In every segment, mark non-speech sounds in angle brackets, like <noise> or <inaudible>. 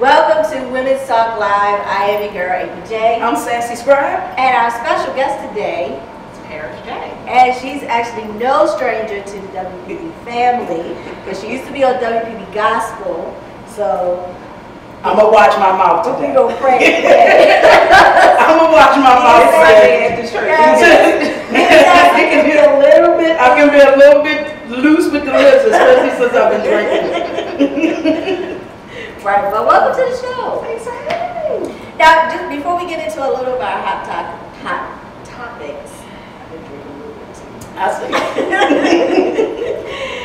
Welcome to Women's Talk Live. I am your girl, April J. I'm Sassy Scribe. And our special guest today is Paris J. And she's actually no stranger to the WPB family because she used to be on WPB Gospel. So I'm gonna watch my mouth today. We gonna pray. <laughs> I'm gonna watch my mouth today. At the church. <laughs> I can be a little bit. I can be a little bit loose with the lips, especially since I've been drinking. <laughs> right, but welcome to the show. Thanks for having me. Now, just before we get into a little of our hot, talk, hot topics, I've been drinking a little bit too. I see. <laughs>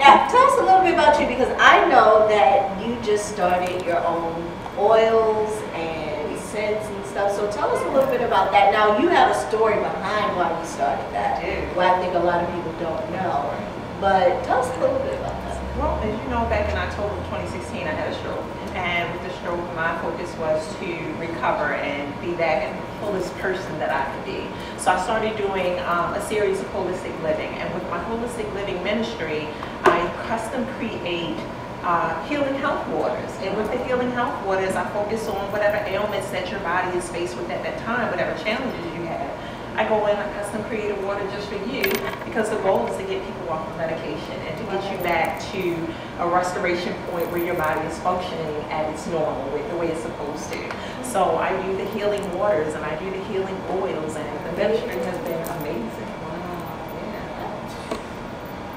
Now, tell us a little bit about you because I know that you just started your own oils and scents and stuff. So tell us a little bit about that. Now, you have a story behind why you started that. I do. Well, I think a lot of people don't know. But tell us a little bit about that. Well, as you know, back in October of 2016, I had a stroke. And with the stroke, my focus was to recover and be that and the fullest person that I could be. So I started doing um, a series of holistic living. And with my holistic living ministry, I custom create uh, healing health waters. And with the healing health waters, I focus on whatever ailments that your body is faced with at that time, whatever challenges you have. I go in, I custom create a water just for you because the goal is to get people off of medication and get you back to a restoration point where your body is functioning at its normal, with the way it's supposed to. So I do the healing waters and I do the healing oils and the ministry has been amazing. Wow, yeah.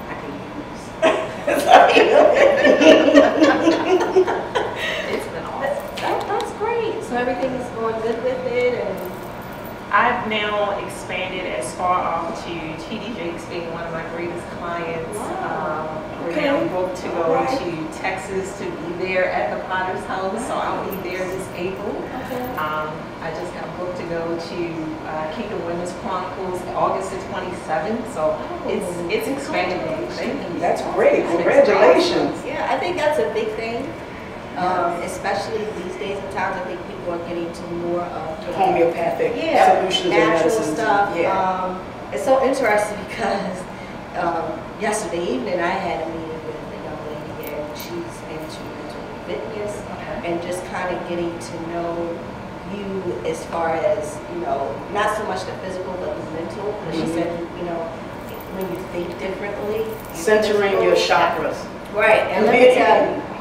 I can use. <laughs> it's been awesome. That, that's great. So everything is going good with it and I've now expanded as far off to TD Jakes being one of my greatest clients. Wow. Um, now booked to go right. to Texas to be there at the Potter's House, so I'll be there this April. Okay. Um, I just got booked to go to uh, Kingdom Women's Chronicles August the 27th, so oh, it's it's expanding. Thank you. That's great. Congratulations. Yeah, I think that's a big thing. Um, especially these days and times, I think people are getting to more of the homeopathic yeah, solutions natural and stuff. Yeah. Um, it's so interesting because um, yesterday evening I had a meeting with a young lady and she's into mental fitness okay. And just kind of getting to know you as far as you know, not so much the physical but the mental. Because mm-hmm. she said, you know, when you think differently, centering your chakras. Right, and let me tell you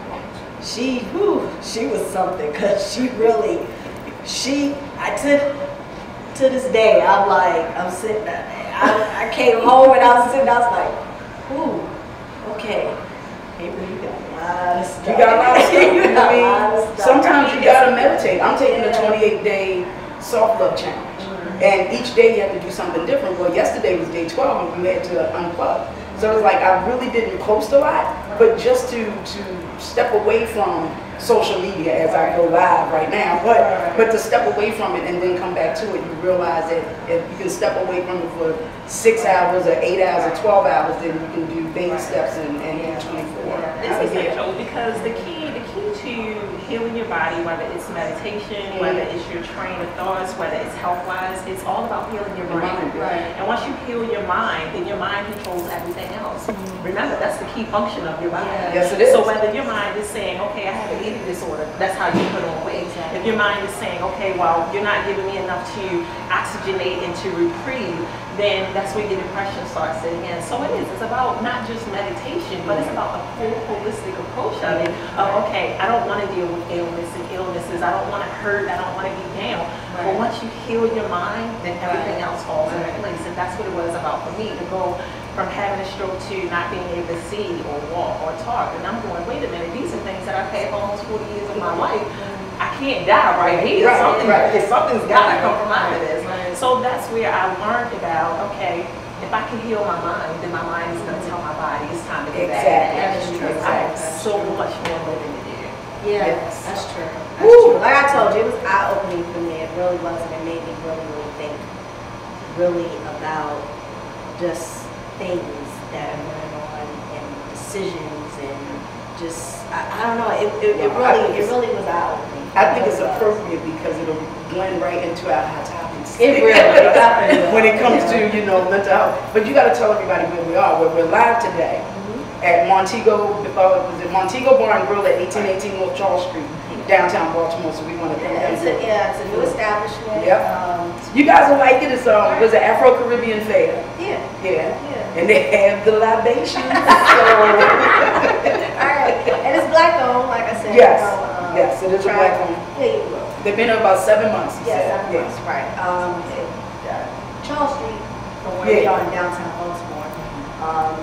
she, whew, she was something because she really, she, I took, to this day, I'm like, I'm sitting, I, I came home and I was sitting, I was like, ooh, okay. April, you got a lot of stuff. You got a lot of stuff. you got a lot of stuff. Sometimes you gotta meditate. I'm taking a 28 day soft love challenge. Mm-hmm. And each day you have to do something different. Well, yesterday was day 12 and we had to unplug. So it was like I really didn't post a lot, but just to to step away from social media as I go live right now, but but to step away from it and then come back to it, you realize that if you can step away from it for six hours or eight hours or 12 hours, then you can do baby steps and, and yeah. 24. Yeah. It's essential because the key the key to healing your body, whether it's meditation, mm. whether it's your train of thoughts, whether it's health-wise, it's all about healing your brain. Right. And once you heal your mind, then your mind controls everything else. Mm. Remember, that's the key function of your body. Yes, it is. So whether your mind is saying, okay, I have an eating disorder, that's how you put on weight. Exactly. If your mind is saying, okay, well, you're not giving me enough to oxygenate and to reprieve, then that's where your depression starts setting in. So it is. It's about not just meditation, but it's about the whole holistic approach of it. Of okay, I don't want to deal with ailments and illnesses. I don't want to hurt. I don't want to be down. Right. But once you heal your mind, then everything else falls right. into place. And that's what it was about for me to go from having a stroke to not being able to see or walk or talk. And I'm going, wait a minute, these are things that I've had for almost 40 years of my mm-hmm. life. I can't die right here. Right, Something, right. Something's got to come from out of this. So that's where I learned about, okay, if I can heal my mind, then my mind is going to tell my body it's time to get exactly. back. That's true. I have so much more Yeah, yes. that's true. That's true. Like I told you, it was eye-opening for me. It really was, and it made me really, really think really about just things that are going on and decisions and just I, I don't know. It, it, it really it really was eye-opening. I think it's appropriate because it'll blend right into our hot topics. It really, <laughs> when it comes yeah. to you know mental health. But you got to tell everybody where we are. Where we're live today. At Montego. Was it Montego Bar and Grill at 1818 North Charles Street downtown Baltimore, so we want to thank Yeah, it's a, yeah, it's a new establishment. Yep. Um, You guys will like it. It's um, was an Afro Caribbean fair. yeah, Yeah. yeah. And they have the libations. so, <laughs> All right, and it's black owned, like I said. Yes. um, Yes, it is a black owned. Yeah, you will. They've been here about seven months. Yes, said. that was right. Um, it, uh, Charles Street, from where we Yeah. are in downtown Baltimore, um,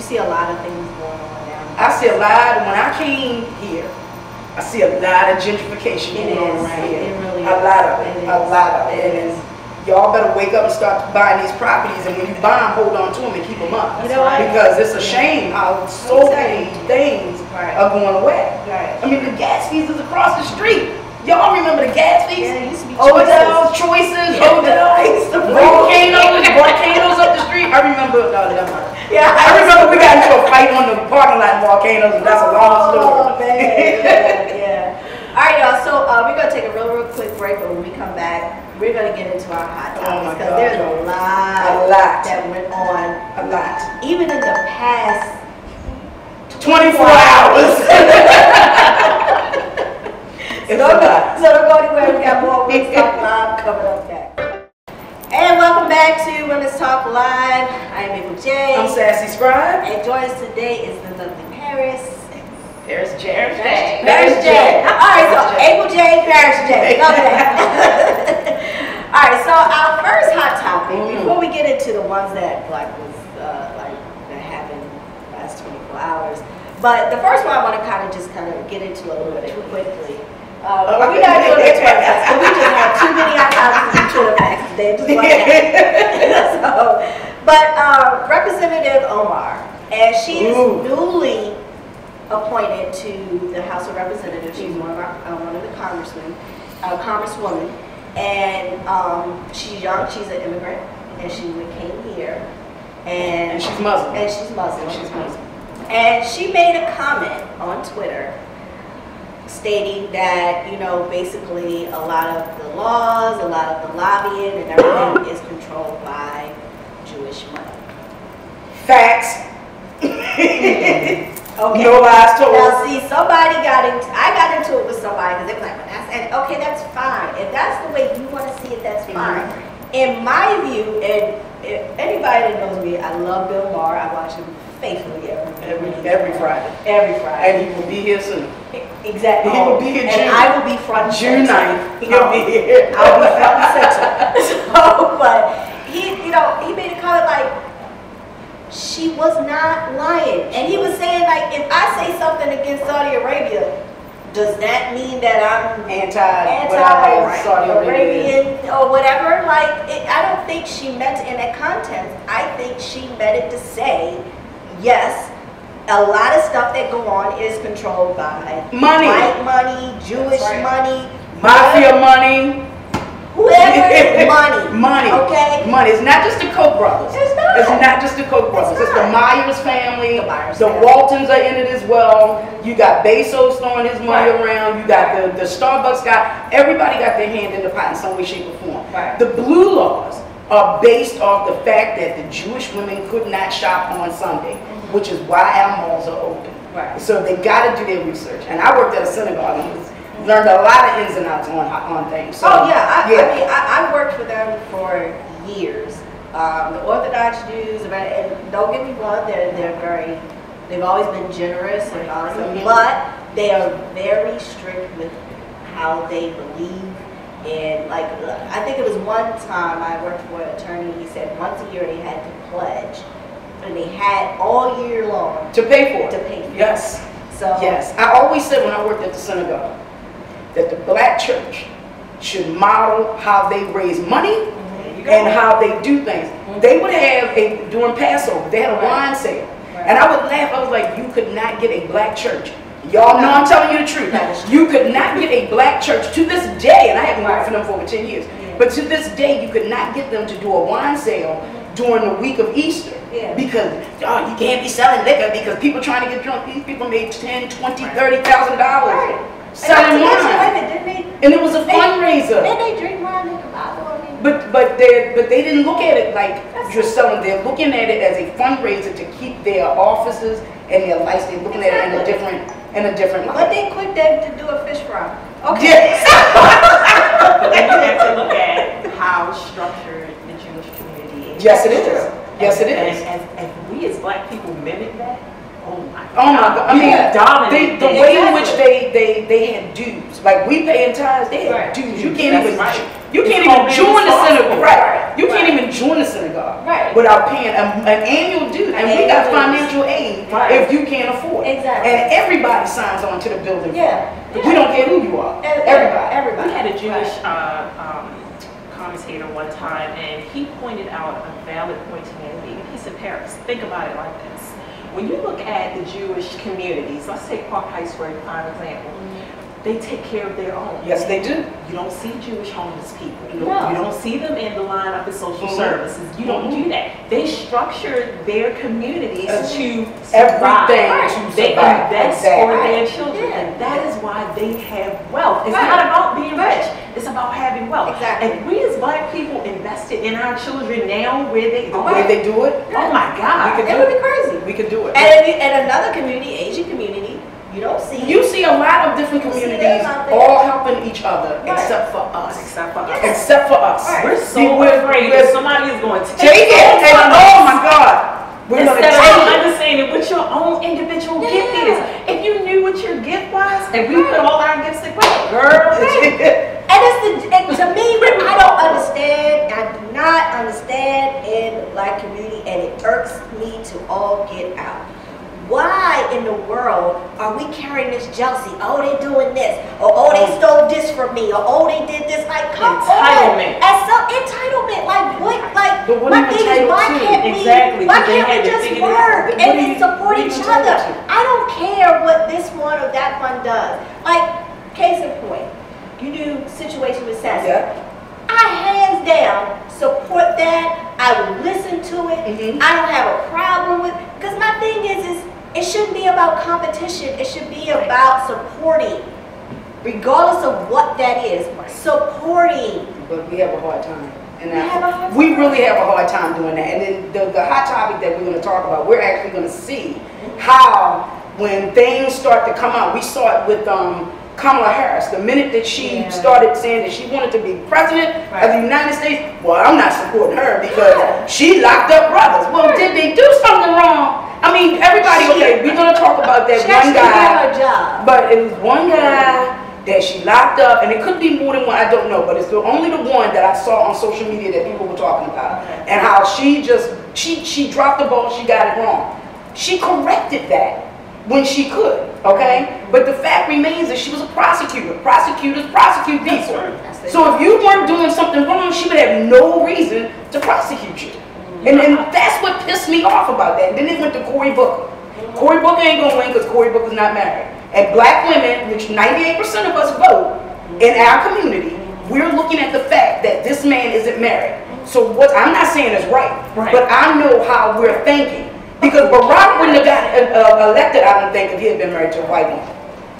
you see a lot of things going on down there. I see a lot, when I came here, I see a lot of gentrification It going on right here. It really A lot of it, It a lot of it. It And y'all better wake up and start buying these properties, and when you buy them, hold on to them and keep them up. You know what? Because it's a shame how so many things Right. are going away. Right. I mean, the gas fees is across the street. Y'all remember the gas fees? Yeah, it used to be Hotels, choices, hotels, <laughs> volcanoes, volcanoes. I remember, no, never mind. Yeah, I remember we got into a fight on the parking lot in volcanoes, and that's a long Oh, story. man, yeah, yeah. All right, y'all. So uh, we're gonna take a real, real quick break, but when we come back, we're gonna get into our hot Oh, topics because God. there's a lot, A lot. that went on, A lot. even in the past 24 hours. <laughs> It's a lot. So don't go anywhere. We got more Live coming up next. And welcome back to Women's Talk Live. I'm April J. I'm Sassy Scribe. And joining us today is the lovely Paris. There's There's Jerry. Jay. Paris J. All right, so April J, Paris J. Love that. <laughs> All right, so our first hot topic, Mm. before we get into the ones that like was uh, like that happened last 24 hours, but the first one I want to kind of just kind of get into a little bit quickly. Uh, but we're not doing one because we just have too many topics and Twitter facts today. Just like that. <laughs> so, but uh, Representative Omar, and she is Ooh. newly appointed to the House of Representatives. She's one of our, uh, one of the congressmen, uh, congresswoman, and um, she's young. She's an immigrant, and she came here, and And she's Muslim. and she's Muslim. And she's Muslim. And she made a comment on Twitter stating that, you know, basically a lot of the laws, a lot of the lobbying and everything is controlled by Jewish money. Facts. <laughs> Okay. No lies told. Now, see, somebody got into, I got into it with somebody because they were like, well, that's, and okay, that's fine. If that's the way you want to see it, that's fine. Mm-hmm. In my view, and if anybody that knows me, I love Bill Maher. I watch him faithfully every Every, every Friday. every Friday. And he will be here soon. Exactly. He will be here and June- I will be front and June center. 9th, he'll be here. I'll be front and center. <laughs> So, but he, you know, he made a comment like, she was not lying. And he was saying like, if I say something against Saudi Arabia, does that mean that I'm Anti, whatever, Saudi Arabia. or whatever? Like, it, I don't think she meant it in that context. I think she meant it to say, yes, a lot of stuff that go on is controlled by Money. white money, Jewish right. money, Mafia money. whoever is <laughs> money. Money. Okay? Money. It's not just the Koch brothers. It's not. It's not just the Koch brothers. It's, the not. Myers family. The Myers the family. Waltons are in it as well. You got Bezos throwing his money Right. around. You got the, the Starbucks guy. Everybody got their hand in the pot in some way, shape, or form. Right. The blue laws are based off the fact that the Jewish women could not shop on Sunday, which is why our malls are open. Right. So they got to do their research. And I worked at a synagogue and learned a lot of ins and outs on, on things. So, oh yeah, I, yeah. I mean, I, I worked for them for years. Um, the Orthodox Jews, and- don't get me wrong, they're they're very, they've always been generous and awesome, Mhm. but they are very strict with how they believe. And like, I think it was one time I worked for an attorney. He said once a year they had to pledge, and they had all year long to pay for to pay. For it. Yes. So Yes, I always said when I worked at the synagogue that the black church should model how they raise money Mhm. and how they do things. They would have a during Passover, they had a Right. wine sale, Right. and I would laugh. I was like, you could not get a black church. Y'all know I'm telling you the truth. That is true. You could not get a black church to this day, and I haven't worked for them for over 10 years, Yeah. but to this day, you could not get them to do a wine sale during the week of Easter. Yeah. Because, oh, you can't be selling liquor because people trying to get drunk. These people made 10, 20, Right. 30,000 dollars Right. selling and not wine. wait a minute, didn't And it was a They- fundraiser. they, didn't they drink wine in Chicago? I mean, But but they but they didn't look at it like you're selling. They're looking at it as a fundraiser to keep their offices and their lights. They're looking at it in a different in a different light. But they quick to, to do a fish fry. Okay. Yes. <laughs> But then you have to look at how structured the Jewish community is. Yes, it is. Yes, it is. And is. as, as we as black people mimic that, oh my God. Oh my God! I mean, dominate they, the that. way in which they they they had dues, like we pay in tithes, they had Right. dues. You can't that's even right. you can't It's even join the synagogue. Right. You can't even join the synagogue Right. without paying a, an annual due, and An we got financial aid Right. if you can't afford. it. Exactly. And everybody signs on to the building. Yeah. But We don't care who you are. Everybody. Everybody. Everybody. We had a Jewish uh, um, commentator one time, and he pointed out a valid point to me. He said, Paris, think about it like this. When you look at the Jewish communities, let's take Park Heights for a prime example, they take care of their own. Yes, they do. You don't see Jewish homeless people. You No. don't, you don't see them in the lineup of social Mhm. services. You don't Mhm. do that. They structure their communities Uh, to Everything survive. to They survive. invest Exactly. for their children, Yeah. and that is why they have wealth. It's Right. not about being Right. rich. It's about having wealth. Exactly. And we as black people invested in our children now, where they, the The way way they do it, oh my God, We could It would be crazy. we could do it. And in, in another community, Asian community, you don't see. You see a lot of different You see them communities all helping each other, Right. except for us. except for us. Yeah. Except for us. Right. We're so See, we're- afraid that somebody is going to Take it and oh my God, we're Instead of take it. understanding what your own individual gift is. If you knew what your gift was, and we put all our gifts together, girl, <laughs> And it's the, and to me, I don't understand, I do not understand in the black community, and it irks me to all get out. Why in the world are we carrying this jealousy? Oh, they doing this, or oh, they stole this from me, or oh, they did this. Like, come Entitlement. on, as some entitlement. Like, what? Like, what my thing is, why to? can't we? Why can't we just work and then support what are you each other? I don't care what this one or that one does. Like, case in point, you do situation with Sassy. Yeah. I hands down support that. I will listen to it. Mhm. I don't have a problem with because my thing is is it shouldn't be about competition. It should be about supporting. Regardless of what that is, supporting. But we have a hard time. And We have a hard we really have a hard time doing that. And then the, the hot topic that we're gonna talk about, we're actually gonna see how when things start to come out, we saw it with um, Kamala Harris. The minute that she Yeah. started saying that she wanted to be president of the United States, well, I'm not supporting her because she locked up brothers. Well, Right. did they do something wrong? I mean, everybody, She- okay, we're gonna talk about that one guy. her job. But it was one guy that she locked up, and it could be more than one, I don't know, but it's the only the one that I saw on social media that people were talking about. Okay. And how she just, she, she dropped the ball, she got it wrong. She corrected that when she could, okay? But the fact remains that she was a prosecutor. Prosecutors prosecute people. It. So if you weren't doing something wrong, she would have no reason to prosecute you. And, and that's what pissed me off about that. then it went to Cory Booker. Cory Booker ain't gonna win because Cory Booker's not married. And black women, which 98% of us vote in our community, we're looking at the fact that this man isn't married. So what I'm not saying is right, Right. but I know how we're thinking. Because Barack wouldn't have got uh, elected, I don't think, if he had been married to a white woman.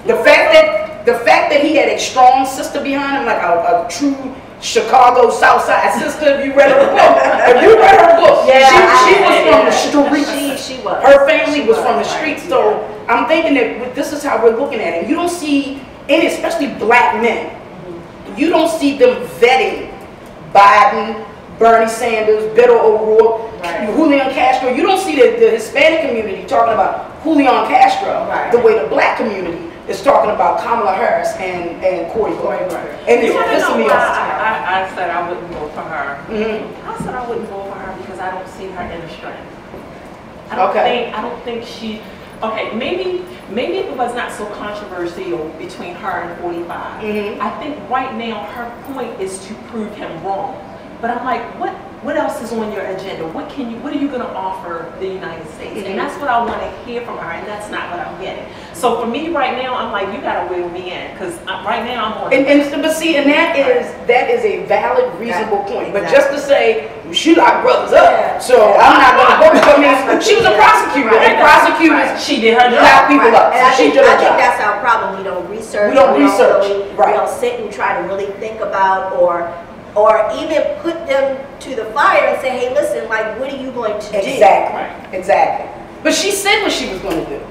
The fact that the fact that he had a strong sister behind him, like a, a true Chicago South Side sister, if you read her book, if you read her book, Yeah, she, she was from the streets. She- she was. Her family was was, from the right, streets. So I'm thinking that this is how we're looking at it. You don't see any, especially black men, you don't see them vetting Biden, Bernie Sanders, Beto O'Rourke, Right. Julian Castro. You don't see the, the Hispanic community talking about Julian Castro Right. the way the black community is talking about Kamala Harris and, and Cory Booker. And it's You pissing me off. I, I, I said I wouldn't vote for her? Mhm. I said I wouldn't vote for her I don't see her inner strength. I don't Okay. think, I don't think she, okay, maybe, maybe it was not so controversial between her and 45. Mhm. I think right now her point is to prove him wrong. But I'm like, what, what else is on your agenda? What can you, what are you gonna offer the United States? Mhm. And that's what I wanna hear from her, and that's not what I'm getting. So for me right now, I'm like, you gotta wheel me in, because right now I'm on. And, and so- but see, and that is that is a valid, reasonable point. But just to say she locked brothers Yeah. up, so I'm not gonna vote. I mean, she was a prosecutor, and prosecutors She did her job. lock people Right. up. And I So she think, did I think that's our problem. We don't research. We don't research, really- right. We don't sit and try to really think about or, or even put them to the fire and say, hey, listen, like, what are you going to do? Exactly, exactly. But she said what she was going to do.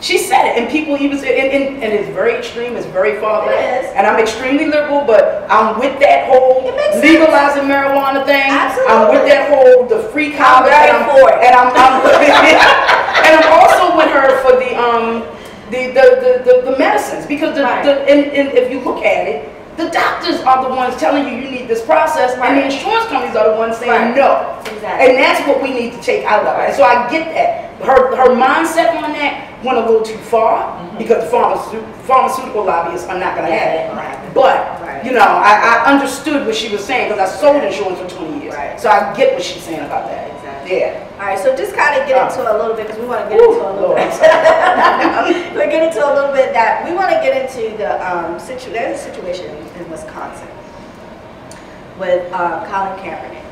She said it, and people even said, and, and, and it's very extreme, it's very far It left. is. And I'm extremely liberal, but I'm with that whole It makes sense. legalizing marijuana thing. Absolutely. I'm with that whole the free college. very and I'm, for it. And I'm, I'm <laughs> and I'm also with her for the um the the the, the, the medicines because the, Right. the and, and if you look at it. The doctors are the ones telling you you need this process, and the insurance companies are the ones saying Right. no. Exactly. And that's what we need to take out of it. And so I get that. Her her mindset on that went a little too far Mm-hmm. because the pharmaceutical, pharmaceutical lobbyists are not going to have it. Right. But Right. you know, I, I understood what she was saying because I sold insurance for 20 years. Right. So I get what she's saying about that. Yeah. All right, so just kind of get into a little bit because we want to get Ooh, into a little Lord, bit. <laughs> We're getting into a little bit that we want to get into the um, situ. There's a situation in Wisconsin with uh, Colin Kaepernick,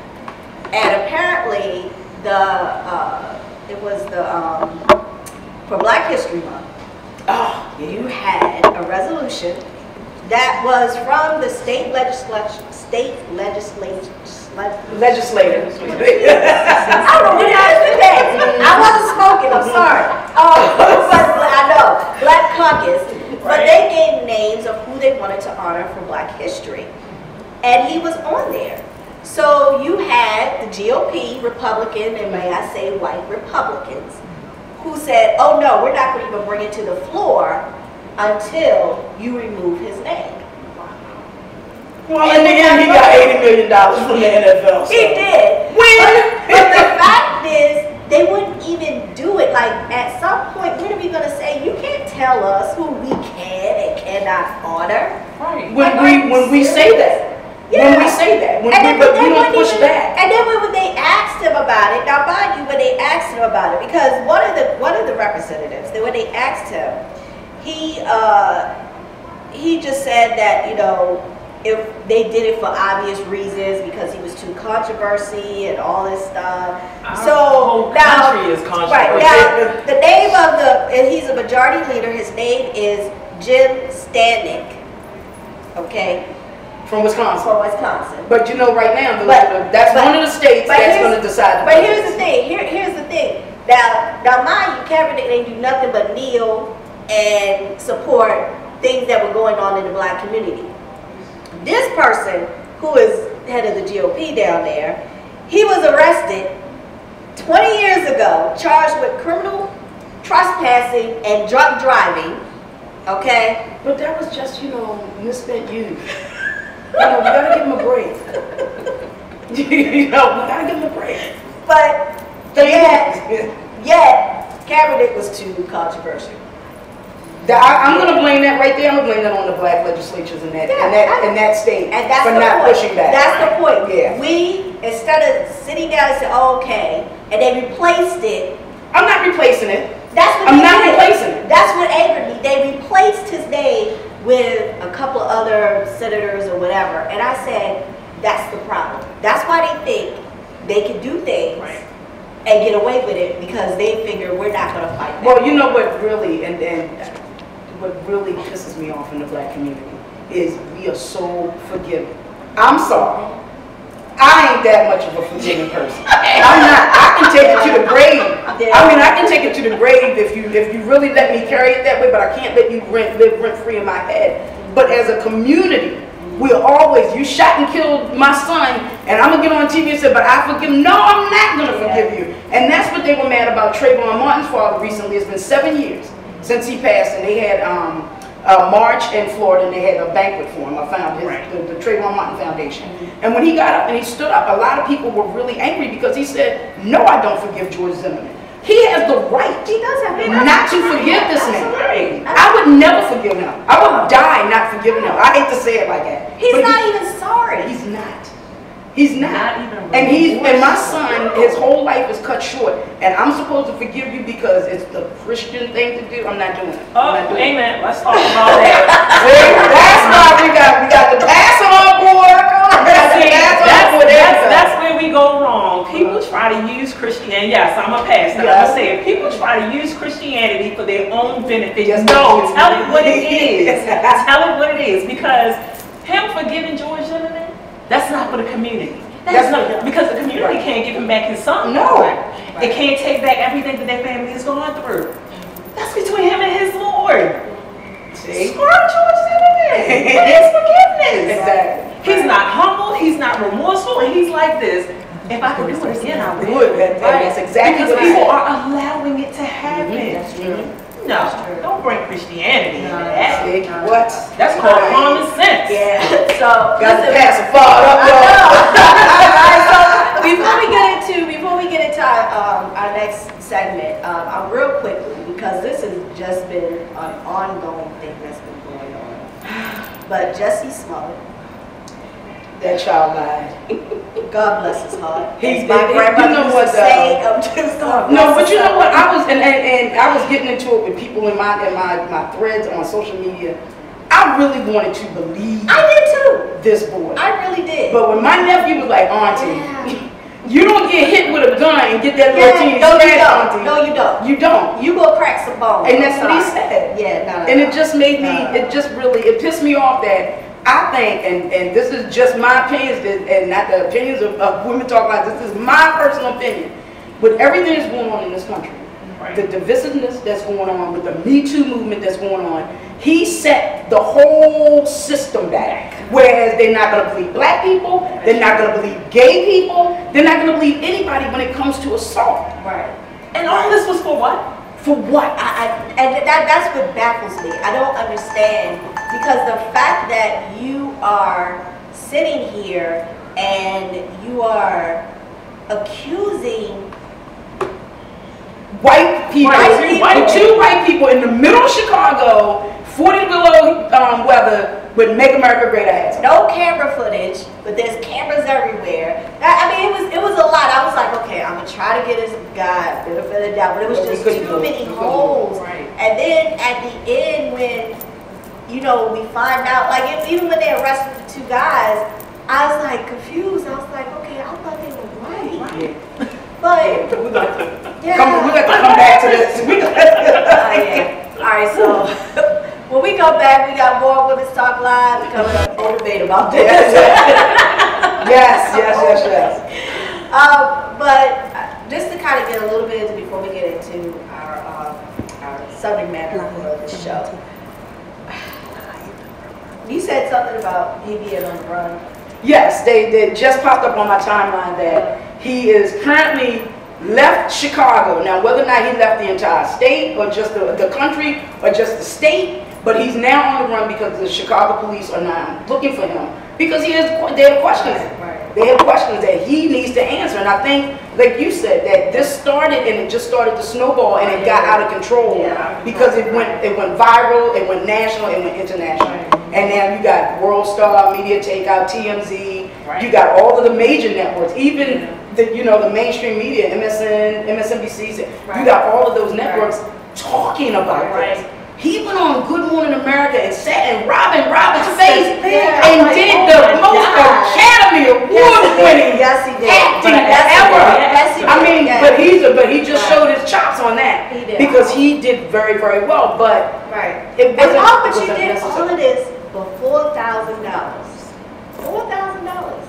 and apparently the uh, it was the um, for Black History Month. Oh, You had a resolution that was from the state legislature, state legislature. Legislators. <laughs> I don't know what that is today. I wasn't smoking, I'm sorry. <laughs> Um, but I know, Black Caucus. But they gave names of who they wanted to honor for Black history. And he was on there. So you had the GOP, Republican, and may I say white Republicans, who said, oh no, we're not going to even bring it to the floor until you remove his name. Well, in the end, he got 80 million dollars from the NFL. So. He did. When? But, but the fact is, they wouldn't even do it. Like, at some point, when are we going to say, you can't tell us who we can and cannot honor? Right. When Like, we when we say serious? that. When we say that. When And we, then, but we don't when push even- back. And then when they asked him about it, now mind you, when they asked him about it, because one of the one of the representatives, when they asked him, he uh, he just said that you know if they did it for obvious reasons because he was too controversy and all this stuff. Our so whole now, country is right now, the name of the and he's a majority leader. His name is Jim Steineke. Okay, From Wisconsin. for Wisconsin. But you know, right now, the, But- that's but- one of the states that's going to decide. the But here's the thing. Here, here's the thing. Now, now, mind you, Kaepernick didn't do nothing but kneel and support things that were going on in the black community. This person, who is head of the GOP down there, he was arrested 20 years ago, charged with criminal trespassing and drunk driving. Okay, But that was just, you know, misspent youth. You know, we gotta give him a break. <laughs> you know, we gotta give him a break. but yet, yet Kaepernick was too controversial. That- I, am gonna blame that right there. I'm gonna blame that on the black legislatures in that, Yeah, in that, I- in that state And that's for not point. pushing back. That's the point. Yeah. We instead of sitting down and saying, oh, "Okay," and they replaced it. I'm not replacing it. That's what I'm not did. replacing it. That's what angered me. They replaced his name with a couple other senators or whatever, and I said, "That's the problem. That's why they think they can do things Right. and get away with it because they figure we're not going to fight back." Well, you know what really, and, and what really pisses me off in the black community is we are so forgiving. I'm sorry. I ain't that much of a forgiving person. I'm not. I can take it to the grave. I mean, I can take it to the grave if you if you really let me carry it that way, but I can't let you rent, live rent free in my head. But as a community, we're always, you shot and killed my son, and I'm gonna get on TV and say, but I forgive. No, I'm not gonna forgive you. And that's what they were mad about Trayvon Martin's father recently. It's been seven years since he passed, and they had um, a march in Florida, and they had a banquet for him. I found his, the, the Trayvon Martin Foundation. And when he got up and he stood up, a lot of people were really angry because he said, no, I don't forgive George Zimmerman. He has the right he does have not to forgive this man. I would never forgive him. I would die not forgiving him. I hate to say it like that. He's but not he- even sorry. He's not. He's not. And he's and my son, his whole life is cut short. And I'm supposed to forgive you because it's the Christian thing to do. I'm not doing it. Oh, I'm not oh, doing it. amen. Let's talk about <laughs> that. See, that's why we got we got the pastor on board. We got the See, pastor that's, board. That's, go. that's where we go wrong. People uh-huh. try to use Christianity. Yes, I'm a pastor. Yeah. I'm gonna say it. People try to use Christianity for their own benefit. Yes, no, tell it what it <laughs> is. tell it what it is. Because him forgiving Zimmerman, that's not for the community. That's, That's not because the community right. can't give him back his son. No, right. It can't take back everything that their family has gone through. That's between him and his Lord. See? Screw George Zimmerman. <laughs> forgiveness. Exactly. He's not humble. He's not remorseful. And he's like this. If I could do it again, I would. Right. That's exactly because people are allowing it to happen. Mm -hmm. That's true. No, don't bring Christianity into No, that. See, What? That's called common sense. Yeah, <laughs> so. Got to pass the far up, I y'all. know. <laughs> Alright, so before we get into, before we get into our, um, our next segment, um, real quickly, because this has just been an ongoing thing that's been going on. <sighs> But Jesse Smollett, That child lied. <laughs> God bless his heart. He As my did- you grandmother know used what, to say, I'm just God No, but you know what? I was and, and, and I was getting into it with people in my in my, my threads on social media. I really wanted to believe I did too. this boy. I really did. But when my nephew was like, Auntie, Yeah. you don't get hit with a gun and get that little Yeah, teeny no, you scratch. Auntie. No, you don't. You don't. You go crack some bones. And that's what he said. Yeah, no, no. And no. it just made me, No. it just really, it pissed me off that I think, and, and this is just my opinions, and not the opinions of, of women talk like this, is my personal opinion. With everything that's going on in this country, the divisiveness that's going on, with the Me Too movement that's going on, he set the whole system back. Whereas they're not gonna believe black people, they're not gonna believe gay people, they're not gonna believe anybody when it comes to assault. Right. And all this was for what? For what? I, I, and that, that's what baffles me. I don't understand because the fact that you are sitting here and you are accusing white people, White two, people. white, two white people in the middle of Chicago, 40 below um, weather, would make America great again. no camera footage, but there's cameras everywhere. I, mean, it was it was a lot. I was like, okay, I'm gonna try to get this guy benefit of the doubt, but it was just too many We couldn't do it. holes. Right. And then at the end, when you know we find out, like if, even when they arrested the two guys, I was like confused. I was like, okay, I thought they were white, but We got to yeah. come, we got to come back to this. <laughs> We got <laughs> Oh, yeah. All right, so <laughs> when we come back, we got more Women's Talk Live coming up. Whole debate about this. yes, yes, yes, yes. Um, but uh, just to kind of get a little bit into before we get into our um, our subject matter for the show. You said something about being on the run. Yes, they, they just popped up on my timeline that he is currently left Chicago. Now, whether or not he left the entire state or just the, the country or just the state, but he's now on the run because the Chicago police are now looking for him because he has they have questions. They have questions that he needs to answer, and I think, like you said, that this started and it just started to snowball and it got out of control. Yeah. because it went it went viral, it went national, it went international, and now you got World Star, Media Takeout, TMZ, Right. you got all of the major networks, even the you know the mainstream media, MSN, MSNBC, you got all of those networks talking about this. He went on Good Morning America and sat in Robin Roberts' face Yeah. and like, did oh the most God. Academy Award winning Yes, acting Yes, ever. Yes, he I mean, Yes. but he's a, but he just Right. showed his chops on that He did. because he did very very well. But Right. it And wasn't. all, but you did all of this for four thousand dollars. Four thousand.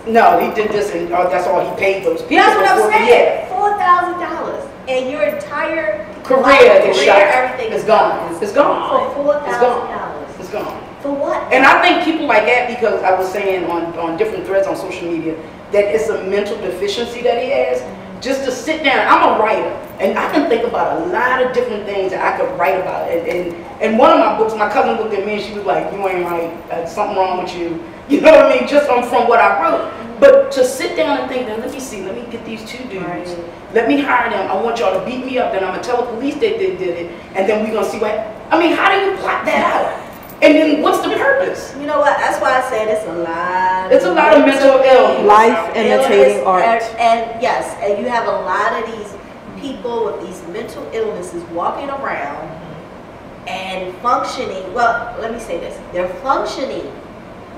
No, he did this, and uh, that's all he paid those people. That's what I'm saying. Four thousand dollars, and your entire Career life, is career, shot. Everything is gone. It's gone. For four It's thousand gone. dollars. It's gone. For what? And I think people like that because I was saying on, on different threads on social media that it's a mental deficiency that he has. Just to sit down, I'm a writer, and I can think about a lot of different things that I could write about. And and, and one of my books, my cousin looked at me and she was like, "You ain't right. Something wrong with you." You know what I mean? Just from, from what I wrote. But to sit down and think, then let me see, let me get these two dudes. Right. Let me hire them. I want y'all to beat me up. Then I'm gonna tell the police that they did it, and then we're gonna see what. I mean, how do you plot that out? And then what's the purpose? You know what? That's why I said it's a lot. It's a lot of mental illness. Life imitating art. And, and yes, and you have a lot of these people with these mental illnesses walking around and functioning. Well, let me say this: they're functioning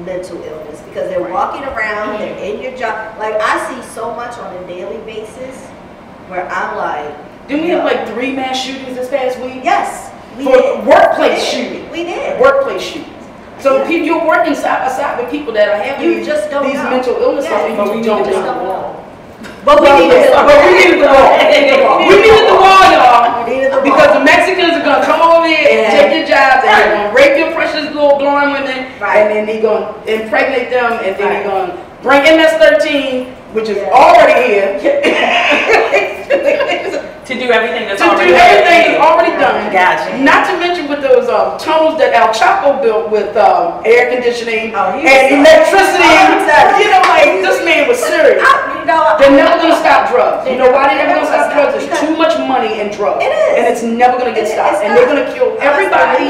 mental illness because they're Right. walking around, they're mm-hmm. in your job. Like I see so much on a daily basis where I'm like, Didn't we have like three mass shootings this past week? yes, we For did. workplace We did. shooting. We did. Workplace shootings. So Yeah. you're working side by side with people that are having You these, just don't these know. mental illnesses, you you just don't don't know. know. But we Well, needed the but we needed <laughs> the wall. We needed the wall, y'all. We needed the Because the Mexicans are gonna come over here and Yeah. take your jobs, and they're gonna rape your precious little blonde women, Right. and then they're gonna impregnate them, and then Right. they're gonna bring MS-13 which is Yeah. already here. <laughs> To do everything that's To do already. everything that's already done. Gotcha. Not to mention with those um, tunnels that El Chapo built with um, air conditioning Oh, and electricity. Oh. You know, like, this man was serious. I- You know, They're never gonna stop drugs. You know why they're never gonna stop drugs? There's too much money in drugs. It is. And it's never gonna get stopped. And they're gonna kill everybody.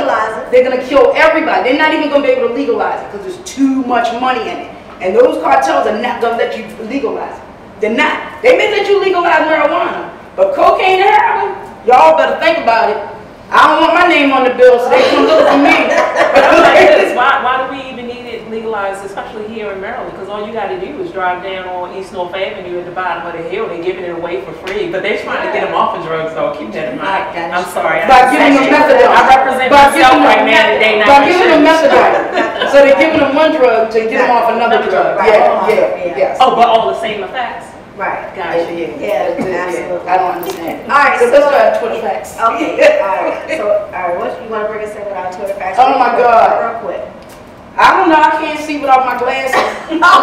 They're gonna kill everybody. They're not even gonna be able to legalize it because there's too much money in it. And those cartels are not gonna let you legalize it. They're not. They may let you legalize marijuana, but cocaine and heroin, y'all better think about it. I don't want my name on the bill, so they come look for me. <laughs> But I'm like this, why, why do we even need it legalized, especially here in Maryland? Because all you gotta do is drive down on East North Avenue at the bottom of the hill, they're giving it away for free. But they're trying to get them off of drugs, though, keep that in mind. I'm sorry. I- By giving them methadone. I represent By myself giving them right now meth- today, not By the giving them methadone. So they're giving them one drug to get them off another Another drug. drug, Yeah, right. yeah, Yeah. yes. Oh, but all the same effects? Right. Gotcha. Yeah, Yeah, yeah, absolutely. I don't understand. All right, So so- let's try Twitter facts. Okay, all right, so, all right, what, you wanna bring us in with our Twitter facts? Oh, my God. Real quick. I don't know, I can't see without my glasses. <laughs> Oh,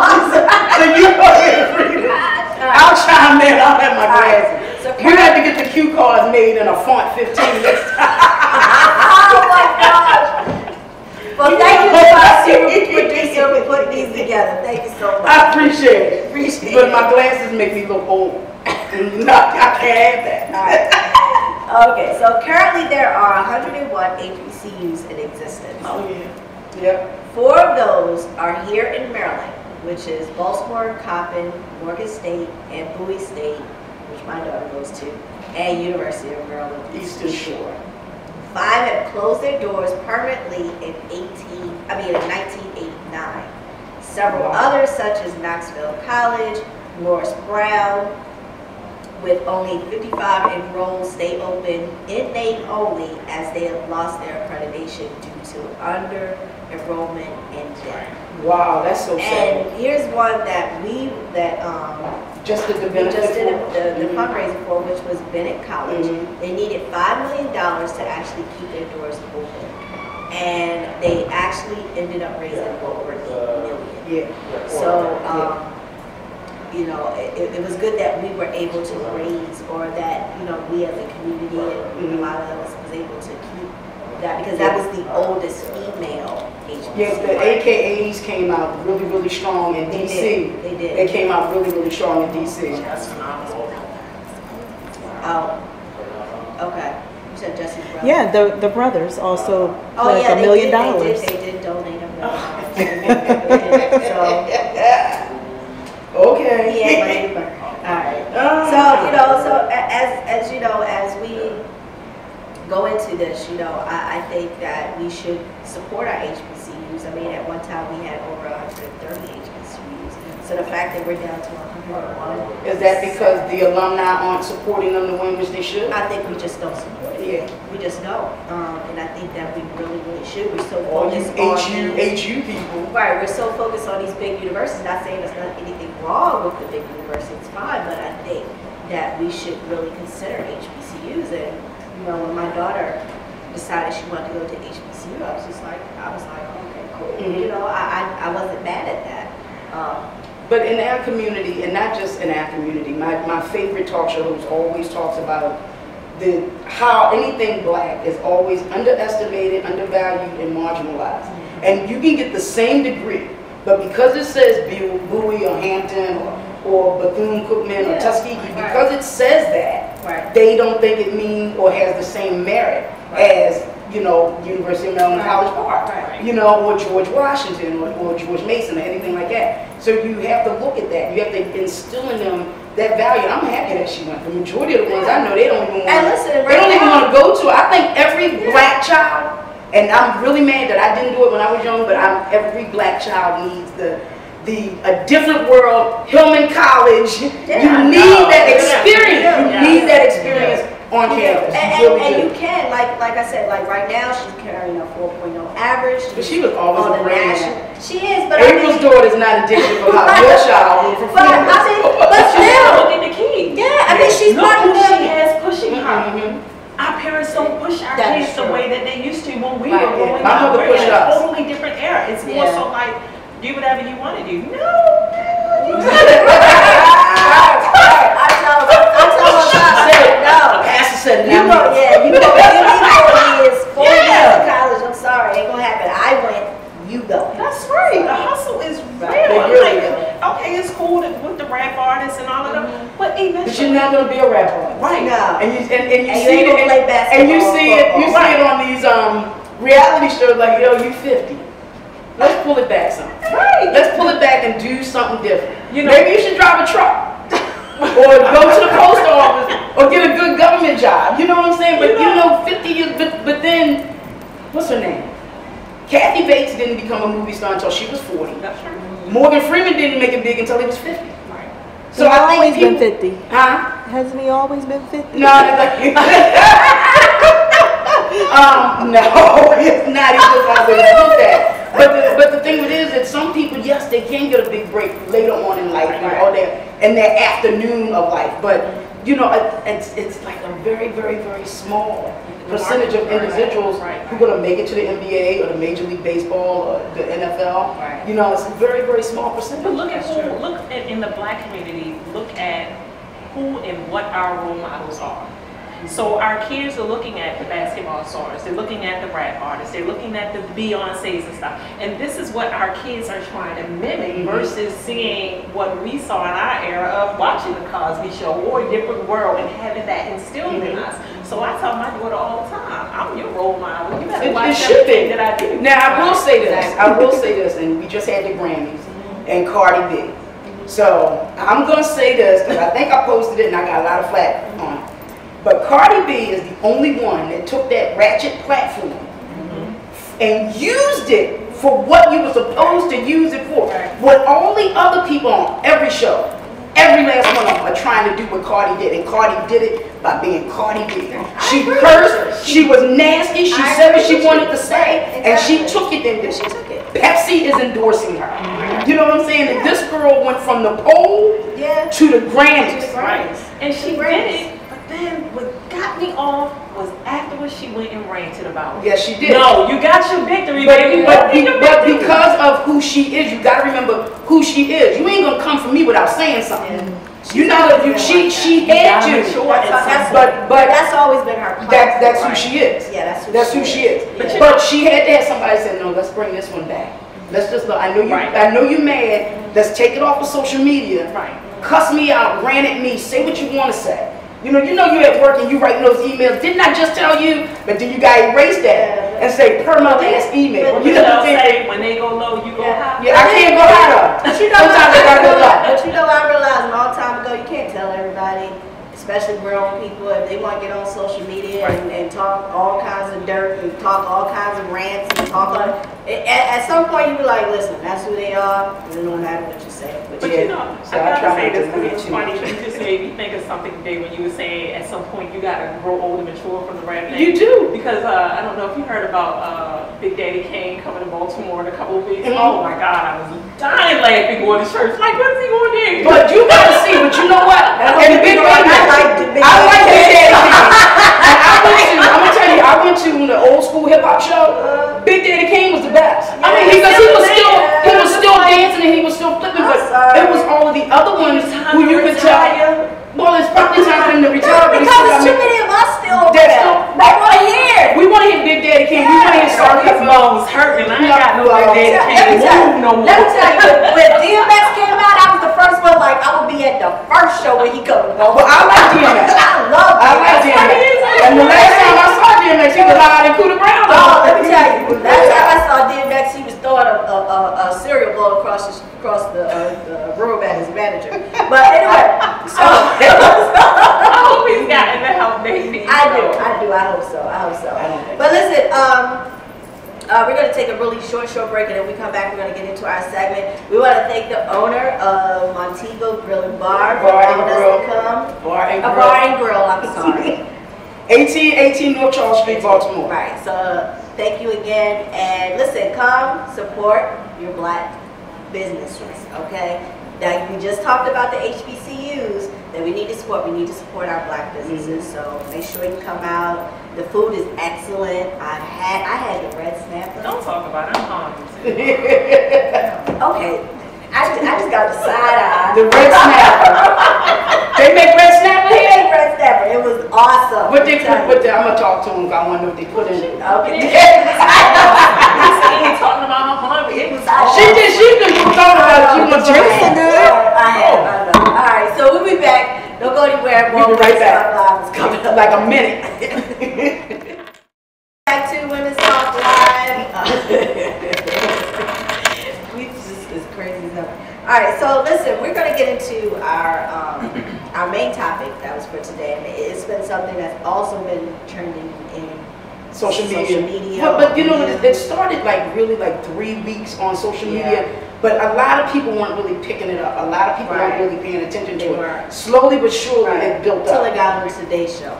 so you go ahead and read it. I'll chime in, I'll have my glasses. so We have to get the cue cards made in a font 15 next time. <laughs> Oh my gosh. Well, thank you to our super producer for putting these together. Thank you so much. I appreciate it. Appreciate But it. my glasses make me look old. <laughs> No, I can't have that. Alright. Okay, so currently there are 101 HBCUs in existence. Oh, yeah. Yep. Four of those are here in Maryland, which is Baltimore, Coppin, Morgan State, and Bowie State, which my daughter goes to, and University of Maryland Eastern Shore. Five have closed their doors permanently in 18, I mean in 1989. Several Wow. others, such as Knoxville College, Morris Brown, with only 55 enrolled, stay open in name only as they have lost their accreditation due to under enrollment and debt. Wow, that's so sad. And here's one that we, that um, Just the we benefit. just did for- the, the Mhm. fundraising for, which was Bennett College. Mhm. They needed five million dollars to actually keep their doors open. And they actually ended up raising over eight million. Yeah. So, um, you know, it, it was good that we were able to raise, or that, you know, we as a community, and a lot of us was able to keep that, because that was the oldest female HBCU. Yes, the AKAs came out really, really strong in They DC. did, they did. They came out really, really strong in DC. That's phenomenal. Oh, okay. You said Jesse's brother? Yeah, the, the brothers also Oh, pledged yeah, a they million did, they dollars. did, they did donate a million <laughs> dollars. So, Okay. yeah, but, all right. So, you know, so as, as you know, as we go into this, you know, I, I think that we should support our HBCUs. I mean, at one time, we had over 130 HBCUs. So the fact that we're down to 101. Is that because the alumni aren't supporting them the way which they should? I think we just don't support it. Yeah. We just don't. Um, and I think that we really, really should. We're so All you focused on these- HU people. Right, we're so focused on these big universities, not saying there's not anything wrong with the big universities, it's fine, but I think that we should really consider HBCUs, and, you know, when my daughter decided she wanted to go to HBCU, I was just like, I was like, cool, Mhm. you know, I, I, I wasn't mad at that. Um, But in our community, and not just in our community, my, my favorite talk show host always talks about the, how anything black is always underestimated, undervalued, and marginalized. And you can get the same degree, but because it says Bowie or Hampton or, or Bethune-Cookman or Yeah, Tuskegee, right. because it says that, Right. they don't think it means or has the same merit as, you know, University of Maryland Right. College Park Right. you know, or George Washington or, or George Mason or anything like that. So you have to look at that. You have to instill in them that value. And I'm happy that she went. The majority of the ones I know, they don't even want. And listen, they right don't even want to go to. I think every black child, and I'm really mad that I didn't do it when I was young, but I'm, every black child needs the the a different world, Hillman College. Yeah, you need know. that experience. yeah, You yeah. need that experience on campus. And, You and, really and do. you can, like, like I said, like right now, she's carrying a 4.0 average. But she was always on a the national. She is, but I April's mean, daughter is not indicative of how your child will but perform. I mean, but <laughs> Look still, at the key. yeah, I mean, she's Look part who of she them. has pushing her. Mhm. Our parents don't push our That kids is the way that they used to when we Right, were growing My up. mother We're in a totally different era. It's more so like, do whatever you want to do. No, No. <laughs> said You now. go, yeah, you go, you need four <laughs> years, four years of college, I'm sorry, ain't gonna happen. I went, you go. That's right. The hustle is real. Right. I'm Really like, okay, it's cool to- with the rap artists and all of them, but But you're eventually, not gonna be a rapper. right? No. And you and, and you And see ain't it gonna and, play basketball, and you see it you football. see it on these um reality shows like yo you 50. Let's pull it back some. Right. Let's pull it back and do something different. You know- Maybe you should drive a truck. Or go to the post office or get a good government job. You know what I'm saying? But you know, 50 years but but then what's her name? Kathy Bates didn't become a movie star until she was 40. That's true. Morgan Freeman didn't make it big until he was 50. Right. So He's I always think been 50. huh? Hasn't he always been 50? No, like, <laughs> um, no, <laughs> it's not. It's just always do that. But the, but the thing with it is that some people, yes, they can get a big break later on in life, you know, or their in their afternoon of life. But you know, it, it's it's like a very, very, very small percentage of individuals Right. who are gonna make it to the NBA or the Major League Baseball or the NFL. Right. You know, it's a very, very small percentage. But look at who, look at in the black community, look at who and what our role models are. So our kids are looking at the basketball stars, they're looking at the rap artists, they're looking at the Beyonces and stuff. And this is what our kids are trying to mimic Mhm. versus seeing what we saw in our era of watching the Cosby Show or a different world and having that instilled in Mhm. us. So I tell my daughter all the time, I'm your role model. You It- better it watch should everything be. that I do. Now I will say this. I will say this, and we just had the Grammys and Cardi B. So I'm gonna say this because I think I posted it and I got a lot of flack on it. But Cardi B is the only one that took that ratchet platform mm-hmm. and used it for what you were supposed to use it for. Right. What all the other people on every show, every last one of them are trying to do what Cardi did, and Cardi did it by being Cardi B. She cursed, she was nasty, she I said what she wanted you. to say, Right, and she took it and And she took it. Pepsi is endorsing her. Mm-hmm. You know what I'm saying? And this girl went from the pole Yeah. to the To Grammys. Right. And she She did ran. it, but then what got me off was afterwards she went and ranted about it. Yes, she did. No, you got your victory, But, baby. but, What is your but because of who she is, you gotta remember who she is. You ain't gonna come for me without saying something. You know, always you, she like she had gotta That's, that's, But- but- that's always been her. That, that's who platform. she is. Yeah, that's who That's she who is. she is. But Yeah. But she had to have somebody say, no, let's bring this one back. Let's just look. I know you. Right. I know you're mad. Let's take it off of social media. Right. Cuss me out, rant at me, say what you want to say. You know, you know you at work and you writing those emails. Didn't I just tell you? But then you gotta erase that Yeah. and say per my last email. But You You know know, what I'm saying? say when they go low, you go Yeah. high. Yeah, I can't go higher. But you know, Sometimes I gotta go low. But you know, I realized a long time ago, you can't tell everybody, especially grown people, if they want to get on social media and, and talk all kinds of dirt and talk all kinds of rants and talk on. At, at some point, you be like, listen, that's who they are. It don't matter what But Yeah. you know, So I I gotta say this because it's funny. You just made me think of something today when you were saying at some point you gotta grow old and mature from the rap thing. You do. Because uh, I don't know if you heard about uh, Big Daddy Kane coming to Baltimore in a couple of weeks. Mhm. Oh my God, I was dying laughing going to church. Like, what is he going to do? But you gotta see, but you know what? I <laughs> And the big thing I like the Big I like Daddy Big Daddy Kane. <laughs> I went to, I'm gonna tell you, I went to the old school hip hop show. Big Daddy Kane was the best. I mean, because he was still still, he there. was still dancing and he was still flipping, I'm but sorry. it was all of the other ones Time who you could tell. retire. Well, it's probably time for him to retire. but because still there's too many of us still over That's there. still- They want to hear. We want to hear Big Daddy Kane. We want to hear His Sarcasm. bones hurting. I ain't got no Well, Big Daddy Let me Kane move no more. let me tell you, when- when DMX came out, I was the first one, like, I would be at the first show when he come to But I like DMX. I love I like DMX. And the last time I saw DMX, he was higher than Cooter Brown. Oh, let me tell you, last time I saw DMX, he was throwing a, a, a, a cereal bowl across the, across the, uh, the room at his manager. But anyway, so, <laughs> I hope he's gotten the help he. I do. I do, I hope so, I hope so. I don't think But listen, um, uh, we're gonna take a really short, short break, and then we come back, we're gonna get into our segment. We wanna thank the owner of Montego Grill and Bar for Bar and allowing us to come. Bar and A Grill. bar and grill, I'm sorry. <laughs> 18, 18 North Charles Street, Baltimore. Right, so thank you again, and listen, come support your black businesses, okay? Now, we just talked about the HBCUs that we need to support, we need to support our black businesses, so make sure you come out. The food is excellent, I had, I had the red snapper. Don't talk about it. I'm hungry. <laughs> Okay, I just, I just got the side eye. The red snapper. <laughs> they make red snapper I here? had red snapper, it was awesome. But they I'm put, but they, I'm gonna talk to them. I want to know if they put in. Okay. <laughs> You see me talking about her hungry. It was She did. She just thought about it. She Oh, was the good. good. I have, I know. Oh. All right, so we'll be back. Don't go anywhere. We'll be right back. Live is coming up. Like a minute. <laughs> Back to Women's Talk Live. <laughs> we just is crazy stuff. All right, so listen, we're gonna get into our um, our main topic that was for today, and it's been something that's also been trending in Social media. Social media. But, but you know, it, it started like really like three weeks on social media. But a lot of people weren't really picking it up. A lot of people Right. weren't really paying attention to it. Slowly but surely Right. it built Until up. it got on Today show.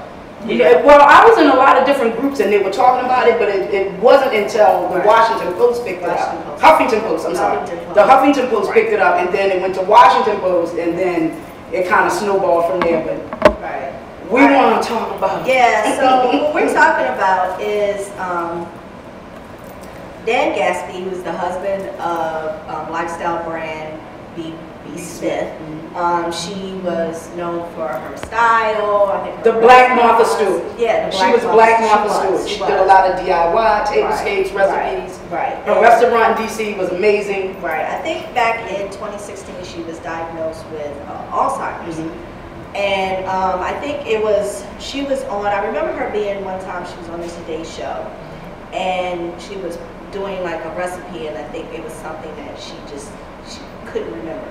Yeah, well, I was in a lot of different groups and they were talking about it, but it, it wasn't until the Right. Washington Post picked it Washington up. Post. Huffington Post, I'm sorry. Huffington Post. The Huffington Post picked it up and then it went to Washington Post and then it kind of snowballed from there. But Right. we Right. want to talk about Yeah, so <laughs> what we're talking about is um, Dan Gasby, who's the husband of um, lifestyle brand B. B. Smith. Um, she was known for her style. I think The Black Martha. Stewart. Yeah, the She was Black Martha Stewart. She, She did a lot of DIY, Right, tablescapes, recipes. Right. Her And- restaurant in DC was amazing. Right. I think back in 2016 she was diagnosed with uh, Alzheimer's. Mm-hmm. And um, I think it was, she was on, I remember her being one time, she was on the Today Show. And she was doing like a recipe and I think it was something that she just, she couldn't remember.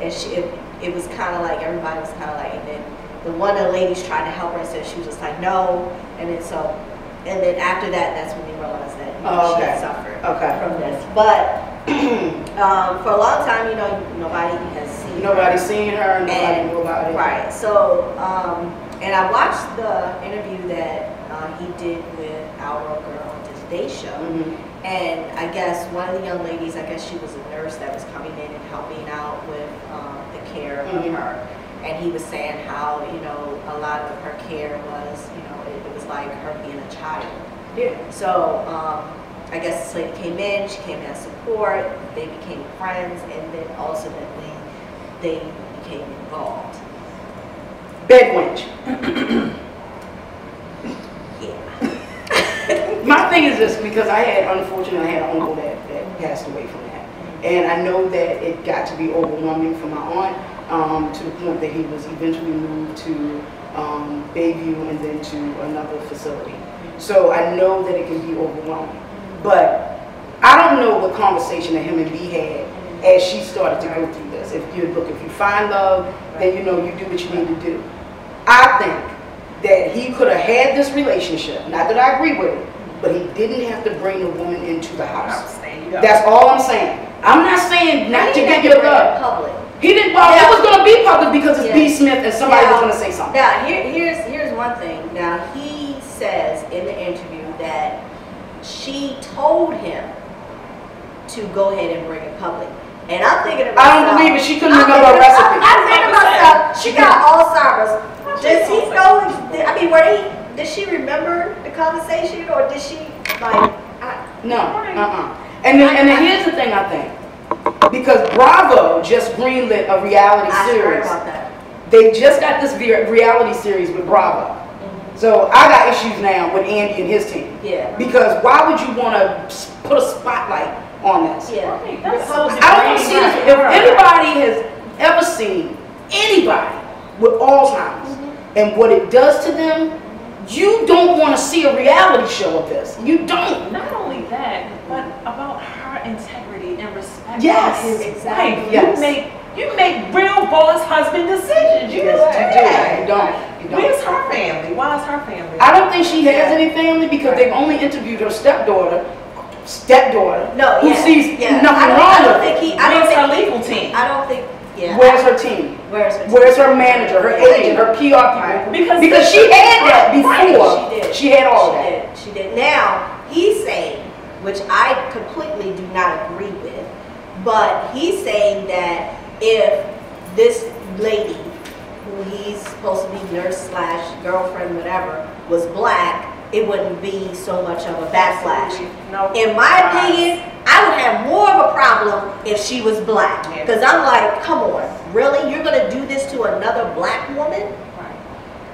And she, it, it was kind of like, everybody was kind of like, and then the one of the ladies tried to help her and said, she was just like, no. And then so, and then after that, that's when they realized that you know, Oh, she okay. had suffered Okay. from this. But <clears throat> um, for a long time, you know, nobody has seen Nobody her. seen her, nobody And- knew about it. Right. So, um, and I watched the interview that uh, he did with our girl on the Today Show. Mhm. And I guess one of the young ladies, I guess she was a nurse that was coming in and helping out with um, the care Mhm. of her. And he was saying how, you know, a lot of her care was, you know, it, it was like her being a child. Yeah. So um, I guess this lady came in, she came in as support, they became friends, and then ultimately they became involved. Bed wench. <clears throat> Yeah. My thing is this, because I had, unfortunately, I had an uncle that, that passed away from that. And I know that it got to be overwhelming for my aunt, um, to the point that he was eventually moved to, um, Bayview and then to another facility. So I know that it can be overwhelming. But I don't know what conversation that him and B had as she started to go through this. If you, look, if you find love, then you know you do what you need to do. I think that he could have had this relationship, not that I agree with it, but he didn't have to bring the woman into the house. There you go. That's all I'm saying. I'm not saying not to get your love. Public. He didn't, well, Yeah. it was gonna be public because it's B. Smith and somebody was gonna say something. Now, here, here's here's one thing. Now he says in the interview that she told him to go ahead and bring it public. And I'm thinking about I don't believe it. She couldn't remember a recipe. I'm, I'm thinking about myself, she got Alzheimer's. Does he know? I mean, were they? Did she remember the conversation, or did she like? I, No, uh-uh. And then, and then here's the thing I think. Because Bravo just greenlit a reality I heard series. about that. They just got this reality series with Bravo. Mm-hmm. So I got issues now with Andy and his team. Yeah. Because why would you want to put a spotlight on this? Yeah. Right, That's so I don't want see this. If anybody has ever seen anybody with Alzheimer's mm-hmm. and what it does to them, you don't want to see a reality show of this. You don't. Not only that, but about her integrity and respect Yes, for his exactly. wife. Yes. You make you make real boss husband decisions. You Yes, know you that. do. You don't. You don't. Where's her family? Why is her family? I don't think she has Yeah. any family because they've only interviewed her stepdaughter, stepdaughter, No, who yeah, sees yeah. nothing I don't, wrong I don't with think he. I don't Where's her think. legal team? I don't think. Yeah. Where's her team? Where's her? Where's her manager, her agent, her PR people? Because Because she had that before. She did. She had all she that. Did. She did. Now he's saying, which I completely do not agree with, but he's saying that if this lady, who he's supposed to be nurse slash girlfriend, whatever, was black, it wouldn't be so much of a backlash. In my opinion, I would have more of a problem if she was black. Because I'm like, come on, really? You're going to do this to another black woman? Right.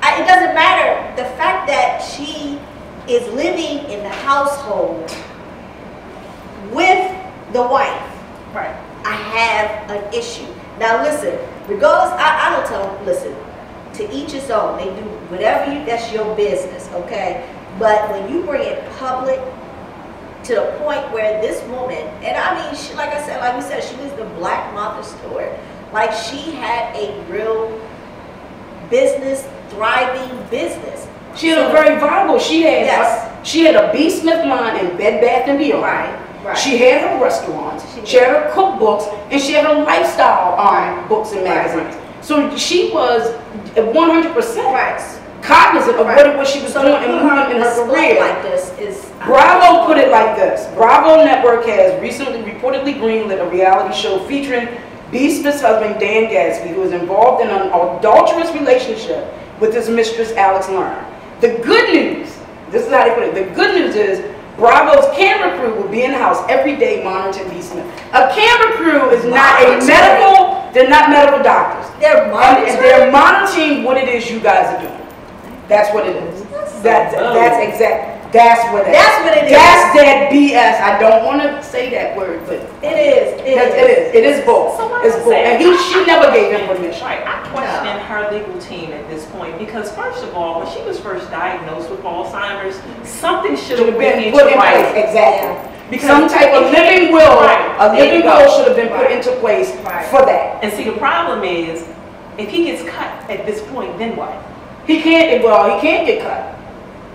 I, I, it doesn't matter. The fact that she is living in the household with the wife, Right. I have an issue. Now listen, regardless, I, I don't tell them, listen, to each his own. They do whatever you, that's your business, okay? But when you bring it public to the point where this woman, and I mean, she, like I said, like we said, she was the Black Martha Stewart. Like she had a real business, thriving business. She had a very viable, she had, Yes. she had a B. Smith line in Bed Bath and Beyond. Right, right. She had her restaurants, She she had her cookbooks, and she had her lifestyle um, Right. books and Right. magazines. So she was 100% Right. Cognizant of what it was she was So doing and moving in her career. like this is. Uh, Bravo put it like this. Bravo Network has recently reportedly greenlit a reality show featuring B. Smith's husband Dan Gasby, who is involved in an adulterous relationship with his mistress Alex Lerner. The good news, this is how they put it, the good news is Bravo's camera crew will be in the house every day monitoring B. Smith. A camera crew is not a medical, they're not medical doctors. They're And, and they're monitoring what it is you guys are doing. That's what it is. That, that's exact, that's what it is. That's what it is. That's that BS. I don't want to say that word, but It is, it Yes, is. it is. It is bull. So It's I'm bull. saying, And he, I- she never gave him permission. Right, I question her legal team at this point because first of all, when she was first diagnosed with Alzheimer's, something should Should have have been been put in right. place. Exactly. Because Some type of living will, Right. a living will should have been put Right. into place Right. for that. And see, the problem is, if he gets cut at this point, then what? He can't, well, he can't get cut.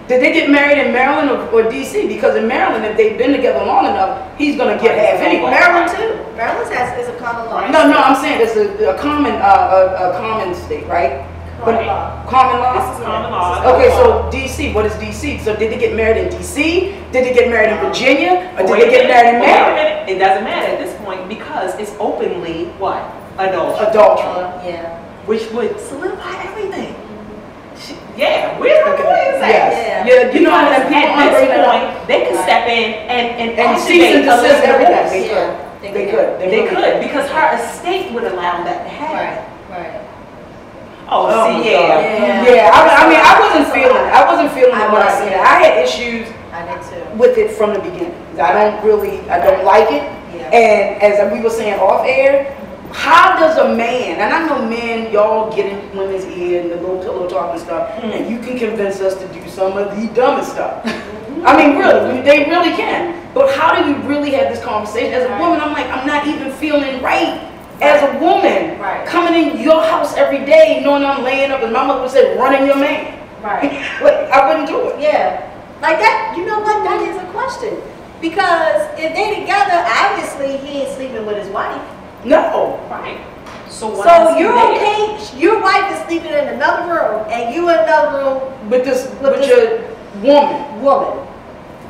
Did they get married in Maryland or, or DC? Because in Maryland, if they've been together long enough, he's gonna get half anyway. Maryland too. Maryland has, is a common law. No, no, I'm saying it's a, a common, uh, a, a common state, right? But Common law. Common law? This is common law. Okay, so DC, what is DC? So did they get married in DC? Did they get married in Virginia? Or did Wait they get married in wait a Maryland? minute. It doesn't matter at this point because it's openly what? Adultery. Adultery. Uh, yeah. Which would solidify everything. She- Yeah, where's the lawyers at? Yes. Yeah, you know, Because and people at this bringing up. point, they could step in and, and And cease and activate desist everything. They could. Yeah, They could. They really could, because her estate would allow that to happen. Right, right. Oh, Oh, see, yeah. Yeah. Yeah, I, I mean, I wasn't feeling. I wasn't feeling I it when I wasn't. seen it. I had issues I did too. with it from the beginning. I don't really, I don't like it. Yeah. And as we were saying off air, how does a man, and I know men, y'all get in women's ear and the little pillow talk and stuff, Mm. and you can convince us to do some of the dumbest stuff. I mean, really, they really can. But how do you really have this conversation? As a Right. woman, I'm like, I'm not even feeling right as a woman. Right. Coming in your house every day, knowing I'm laying up, and my mother would say, running your man. Right. <laughs> Like, I wouldn't do it. Yeah. Like that, you know what? That is a question. Because if they together, obviously he ain't sleeping with his wife. No. Right. So So you're there? okay, your wife is sleeping in another room and you in another room, With this, With with this- your woman. woman.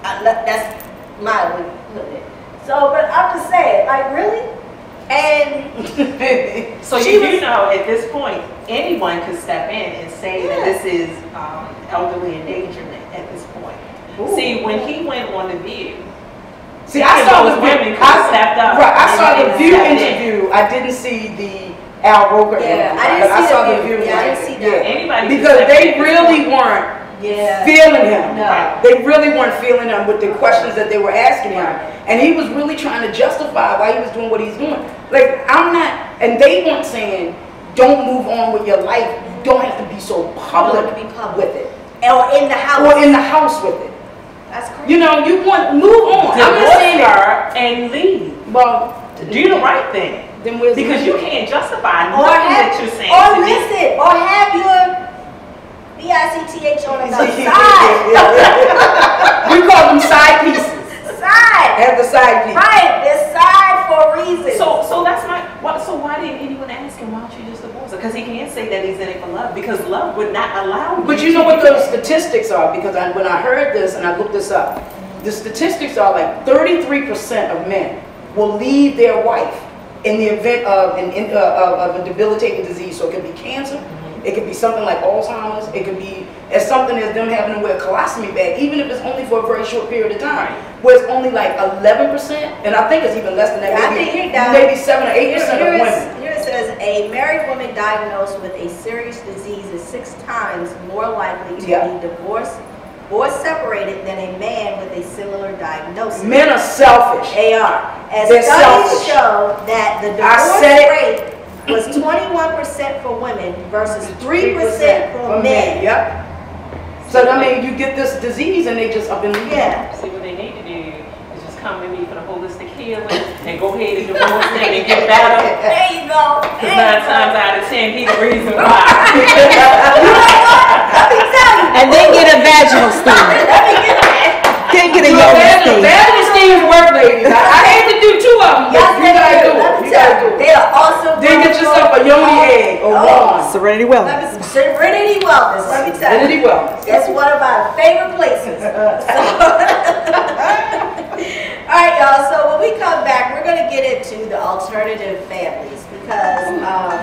I, that's my way of putting it. So, but I'm just saying, like really? And <laughs> So you was- do know at this point, anyone could step in and say that this is um, elderly endangerment at this point. Ooh. See, when he went on the View, See, I saw those the women I, could have stepped up Right, I and- saw the view stepped in. interview. I didn't see the Al Roker Yeah, interview. I didn't but see saw the View. Yeah, I didn't see that. Yeah. Anybody Because they in at this really point. weren't yeah. feeling him. No. They really weren't feeling him with the questions that they were asking him. And he was really trying to justify why he was doing what he's doing. Like, I'm not, and they weren't saying, don't move on with your life. You don't have to be so public be public. with it. Or in the house. Or in the house with it. That's crazy. You know, you want, move on. I'm not Divorce saying her and leave. Well, Do the right thing. then where's the- Because you can't justify Or nothing have, that you're saying or to me. listen, or have your B-I-C-T-H on the <laughs> side. <laughs> we call them side pieces. Side. Have the side piece. Right, they're side for a reason. So, so that's my. What, so why didn't anyone ask him why don't you just divorce her? Because he can't say that he's in it for love because love would not allow. But you know what those statistics are? Because I, when I heard this and I looked this up, the statistics are like 33% of men will leave their wife in the event of an in, uh, of, a debilitating disease. So it could be cancer, it could be something like Alzheimer's, it could be as something as them having to wear a colostomy bag, even if it's only for a very short period of time. Where it's only like 11%, and I think it's even less than that. Yeah, I maybe, maybe seven or 8% of women. Here it says a married woman diagnosed with a serious disease is six times more likely to Yeah. be divorced or separated than a man with a similar diagnosis. Men are selfish. They are. As They're studies selfish. show that the divorce rate was 21% for women versus 3% for men. Yep. So I mean, you get this disease and they just up in the Yeah. See, what they need to do is just come to me for the holistic healing and go ahead and divorce them and get better. There you go. Because nine go. times out of ten, he the reason why. <laughs> Let me tell you. And then get a vaginal steam. Let me get that. Then get a You know, yoga bad- steam. bad steam work, ladies. I, I hate to do two them, Yes, you they gotta do. do Let it. me You tell gotta do you. it. They are also. Then get yourself a yoni egg or Oh. one. Serenity Let Wellness. me, Serenity Wellness, let me tell you. Serenity Wellness. That's one of my favorite places. <laughs> <laughs> All right, y'all. So when we come back, we're going to get into the alternative families because um,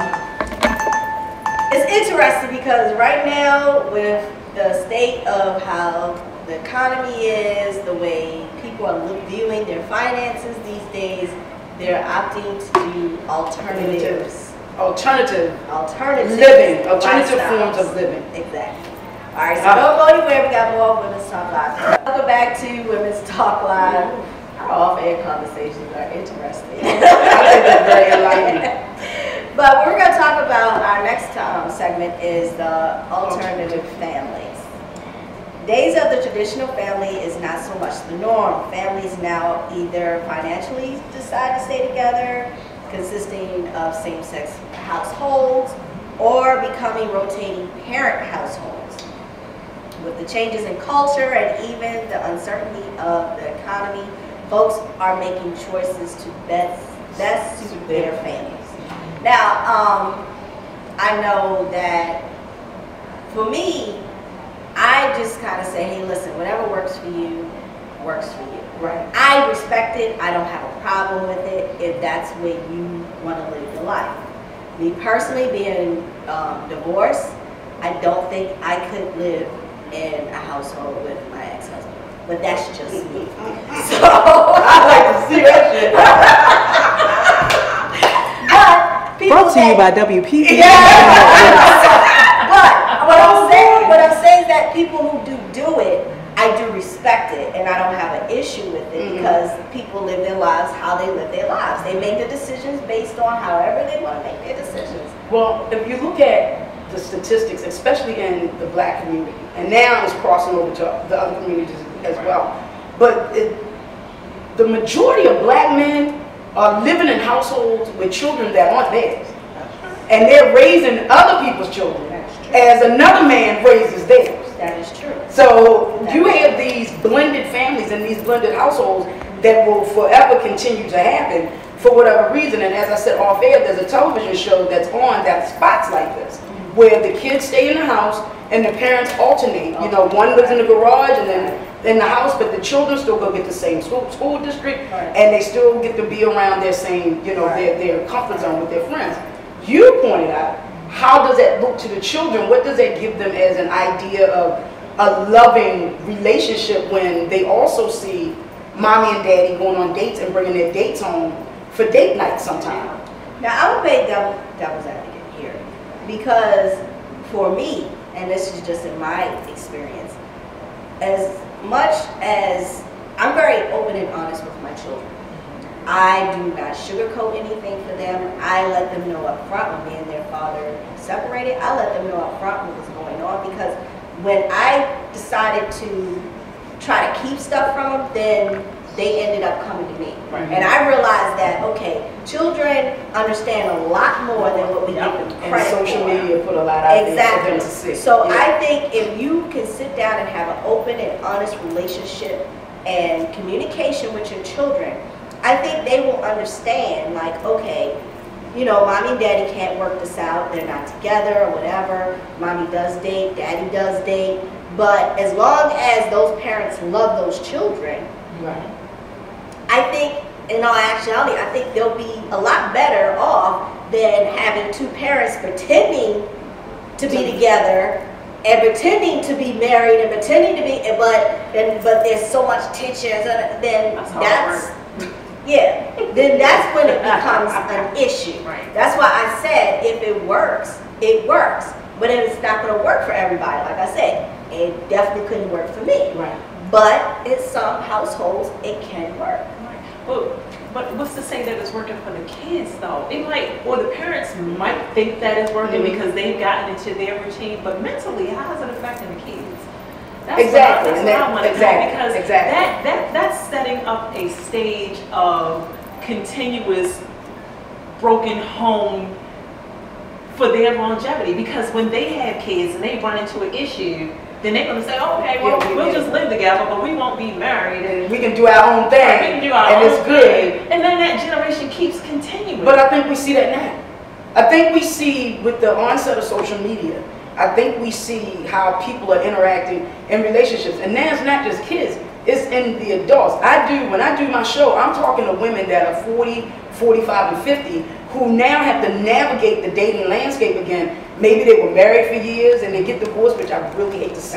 it's interesting because right now with the state of how the economy is, the way people are viewing their finances these days, they're opting to do alternatives. Alternative Alternative living, alternative lifestyles. forms of living. Exactly. All right, so Ah. don't go anywhere. We got more Women's Talk Live. Welcome back to Women's Talk Live. Our off-air conversations are interesting. <laughs> I think that's very enlightening. but we're going to talk about our next um, segment is the alternative families. Days of the traditional family is not so much the norm. Families now either financially decide to stay together, consisting of same-sex households, or becoming rotating parent households. With the changes in culture and even the uncertainty of the economy, folks are making choices to best, best suit their families. Now, um, I know that for me, I just kind of say, hey, listen, whatever works for you, works for you. Right. I respect it. I don't have a problem with it if that's the way you want to live your life. Me personally, being um, divorced, I don't think I could live in a household with my ex-husband. But that's just me. <laughs> So I'd like to see that shit. <laughs> but people Brought to you by WPB. But <laughs> that people who do do it, I do respect it, and I don't have an issue with it Mhm. because people live their lives how they live their lives. They make the decisions based on however they want to make their decisions. Well, if you look at the statistics, especially in the black community, and now it's crossing over to the other communities as well, but it, the majority of black men are living in households with children that aren't theirs. And they're raising other people's children as another man raises theirs. That is true. So you have these blended families and these blended households that will forever continue to happen for whatever reason. And as I said off air, there's a television show that's on that spots like this, mm-hmm. where the kids stay in the house and the parents alternate. You know, one lives in the garage and then in the house, but the children still go get the same school, school district Right. and they still get to be around their same, you know, their, their comfort zone with their friends. You pointed out, how does that look to the children? What does that give them as an idea of a loving relationship when they also see mommy and daddy going on dates and bringing their dates home for date night sometime? Now I'm gonna play devil, devil's advocate here because for me, and this is just in my experience, as much as I'm very open and honest with my children. I do not sugarcoat anything for them. I let them know up front when me and their father separated. I let them know up front what was going on because when I decided to try to keep stuff from them, then they ended up coming to me. Right. And I realized that, okay, children understand a lot more than what we give them credit And social for. media put a lot out there for Exactly. them to see. So Yeah. I think if you can sit down and have an open and honest relationship and communication with your children, I think they will understand, like, okay, you know, mommy and daddy can't work this out. They're not together or whatever. Mommy does date, daddy does date. But as long as those parents love those children, Right. I think, in all actuality, I think they'll be a lot better off than having two parents pretending to be together and pretending to be married and pretending to be, but and but there's so much tension. Then That's that's yeah, then that's when it becomes an issue. Right. That's why I said if it works, it works. But if it's not going to work for everybody, like I said, it definitely couldn't work for me. Right. But in some households, it can work. But, but what's to say that it's working for the kids though? It might, or the parents might think that it's working Mhm. because they've gotten into their routine, but mentally, how is it affecting the kids? That's Exactly, What I, that's what I want to exactly, know because exactly. that, that, that's setting up a stage of continuous broken home for their longevity because when they have kids and they run into an issue, then they're gonna say, okay, well, Yeah, we- we'll we- just live together, but we won't be married and we can do our own we thing, can do our and own it's good. thing. And then that generation keeps continuing. But I think we see that now. I think we see with the onset of social media, I think we see how people are interacting in relationships. And now it's not just kids, it's in the adults. I do, when I do my show, I'm talking to women that are 40, 45, and 50 who now have to navigate the dating landscape again. Maybe they were married for years and they get divorced, which I really hate to see.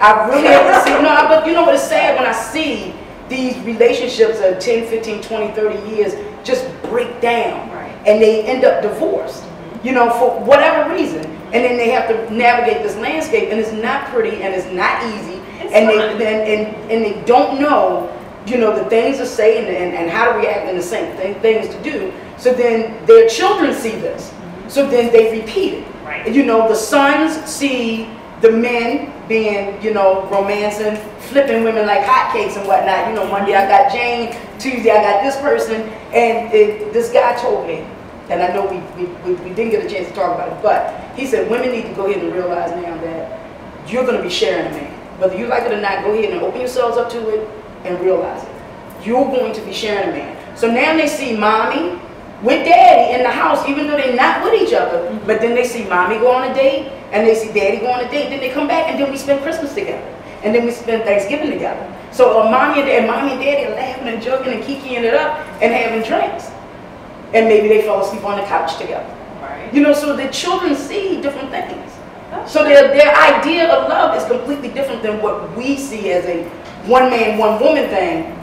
I really hate to see. <laughs> No, but you know what it's sad when I see these relationships of 10, 15, 20, 30 years just break down Right. and they end up divorced, you know, for whatever reason. And then they have to navigate this landscape and it's not pretty and it's not easy. It's and they not. and, and, they don't know, you know, the things to say and, and, and how to react and the same thing, things to do. So then their children see this. So then they repeat it. Right. You know, the sons see the men being, you know, romancing, flipping women like hotcakes and whatnot. You know, Monday I got Jane, Tuesday I got this person, and it, this guy told me, and I know we, we, we, we didn't get a chance to talk about it, but he said women need to go ahead and realize now that you're going to be sharing a man. Whether you like it or not, go ahead and open yourselves up to it and realize it. You're going to be sharing a man. So now they see mommy with daddy in the house, even though they're not with each other. But then they see mommy go on a date, and they see daddy go on a date. Then they come back, and then we spend Christmas together, and then we spend Thanksgiving together. So uh, mommy and dad, mommy and daddy are laughing and joking and kikiing it up and having drinks, and maybe they fell asleep on the couch together. Right. You know, so the children see different things. That's So their, their idea of love is completely different than what we see as a one man, one woman thing.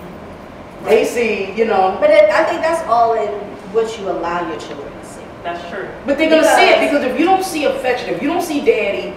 They see, you know, But it, I think that's all in what you allow your children to see. That's true. but they're gonna see it Because- because if you don't see affection, if you don't see daddy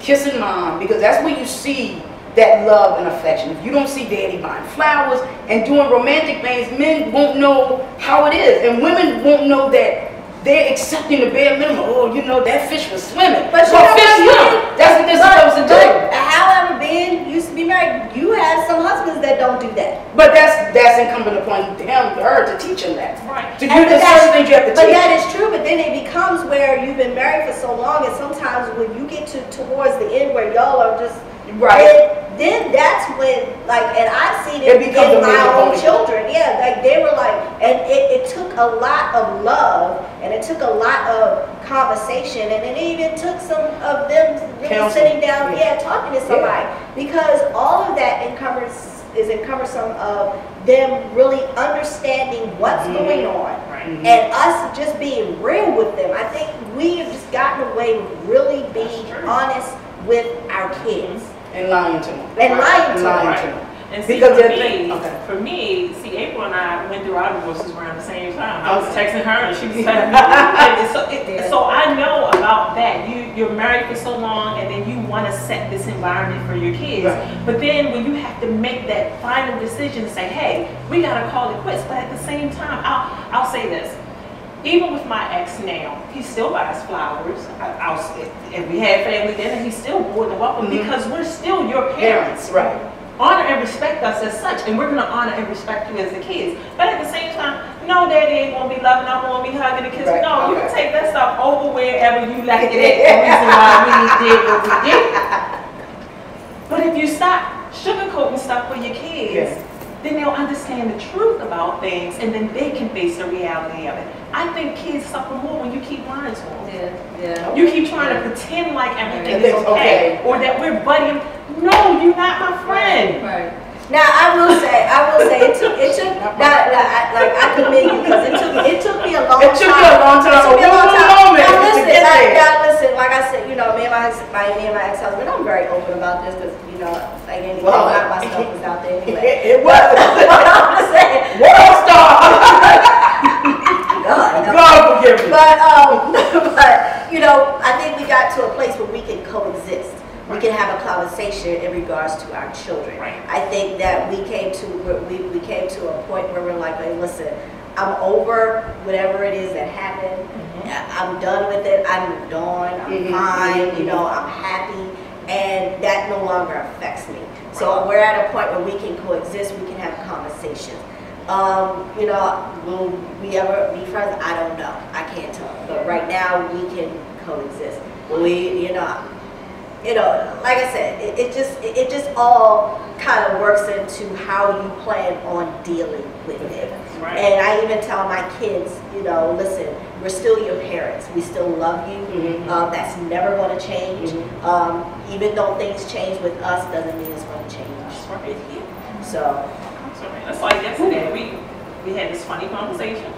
kissing mom, because that's where you see that love and affection. If you don't see daddy buying flowers and doing romantic things, men won't know how it is, and women won't know that they're accepting the bare minimum. Oh, you know that fish was swimming. But well, fish swim. That's what they're supposed to do. But however, Ben used to be married, you have some husbands that don't do that. But that's that's incumbent upon him, her, to teach him that. Right. To do And the but certain things you have to But teach. that is true, but then it becomes where you've been married for so long, and sometimes when you get to towards the end where y'all are just Right. Then, then that's when, like, and I've seen It it, in my own children. Yeah, like they were like, and it, it took a lot of love, and it took a lot of conversation, and it even took some of them really sitting down, Yeah. yeah, talking to somebody, because all of that encumbers is encumbersome of them really understanding what's Mhm. going on Right. And us just being real with them. I think we have just gotten away with really being honest with our kids and lying to them. and lying to And them. Right. And see, Because for they're me, okay. for me, see, April and I went through our divorces around the same time. I was texting her and she was <laughs> texting me. So, it, so I know about that. You, you're married for so long and then you want to set this environment for your kids. Right. But then when you have to make that final decision to say, hey, we got to call it quits. But at the same time, I'll, I'll say this. Even with my ex now, he still buys flowers. I, I'll, if we had family dinner, he's still more than welcome Mhm. because we're still your parents right. honor and respect us as such, and we're gonna honor and respect you as the kids. But at the same time, no, daddy ain't gonna be loving, I'm gonna be hugging the kids. Right, No, you can take that stuff over wherever you like it at. <laughs> The reason why we did what we did. But if you stop sugarcoating stuff for your kids. Then they'll understand the truth about things, and then they can face the reality of it. I think kids suffer more when you keep lying to them. Yeah, yeah. You keep trying to pretend like everything is okay, okay. or that we're buddying. No, you're not my friend. Right. Now I will say, I will say, it took, it took, not, not, like I commend you because it took, it took me a long time. It took time. me a long time. It took me a long time. Moment now listen, like, now listen, like I said, you know, me and my, my me and my ex-husband, I'm very open about this because you know, like anything, well, not my stuff was out there anyway. It, it was. <laughs> I'm just saying. World star. <laughs> God, no. God forgive me. But um, <laughs> but you know, I think we got to a place where we can coexist. We can have a conversation in regards to our children. Right. I think that we came to we, we came to a point where we're like, hey, listen, I'm over whatever it is that happened. I'm done with it. I moved on. I'm Mhm, fine. mhm. You know, I'm happy, and that no longer affects me. So we're at a point where we can coexist. We can have conversations. Um, you know, will we ever be friends? I don't know. I can't tell. But right now, we can coexist. We, you know, you know, like I said, it, it just it, it just all kind of works into how you plan on dealing with it. Right. And I even tell my kids, you know, listen, we're still your parents. We still love you. Mhm. Um, that's never going to change. Mhm. Um, even though things change with us, doesn't mean it's going to change with you. So, That's like yesterday, we, we had this funny conversation.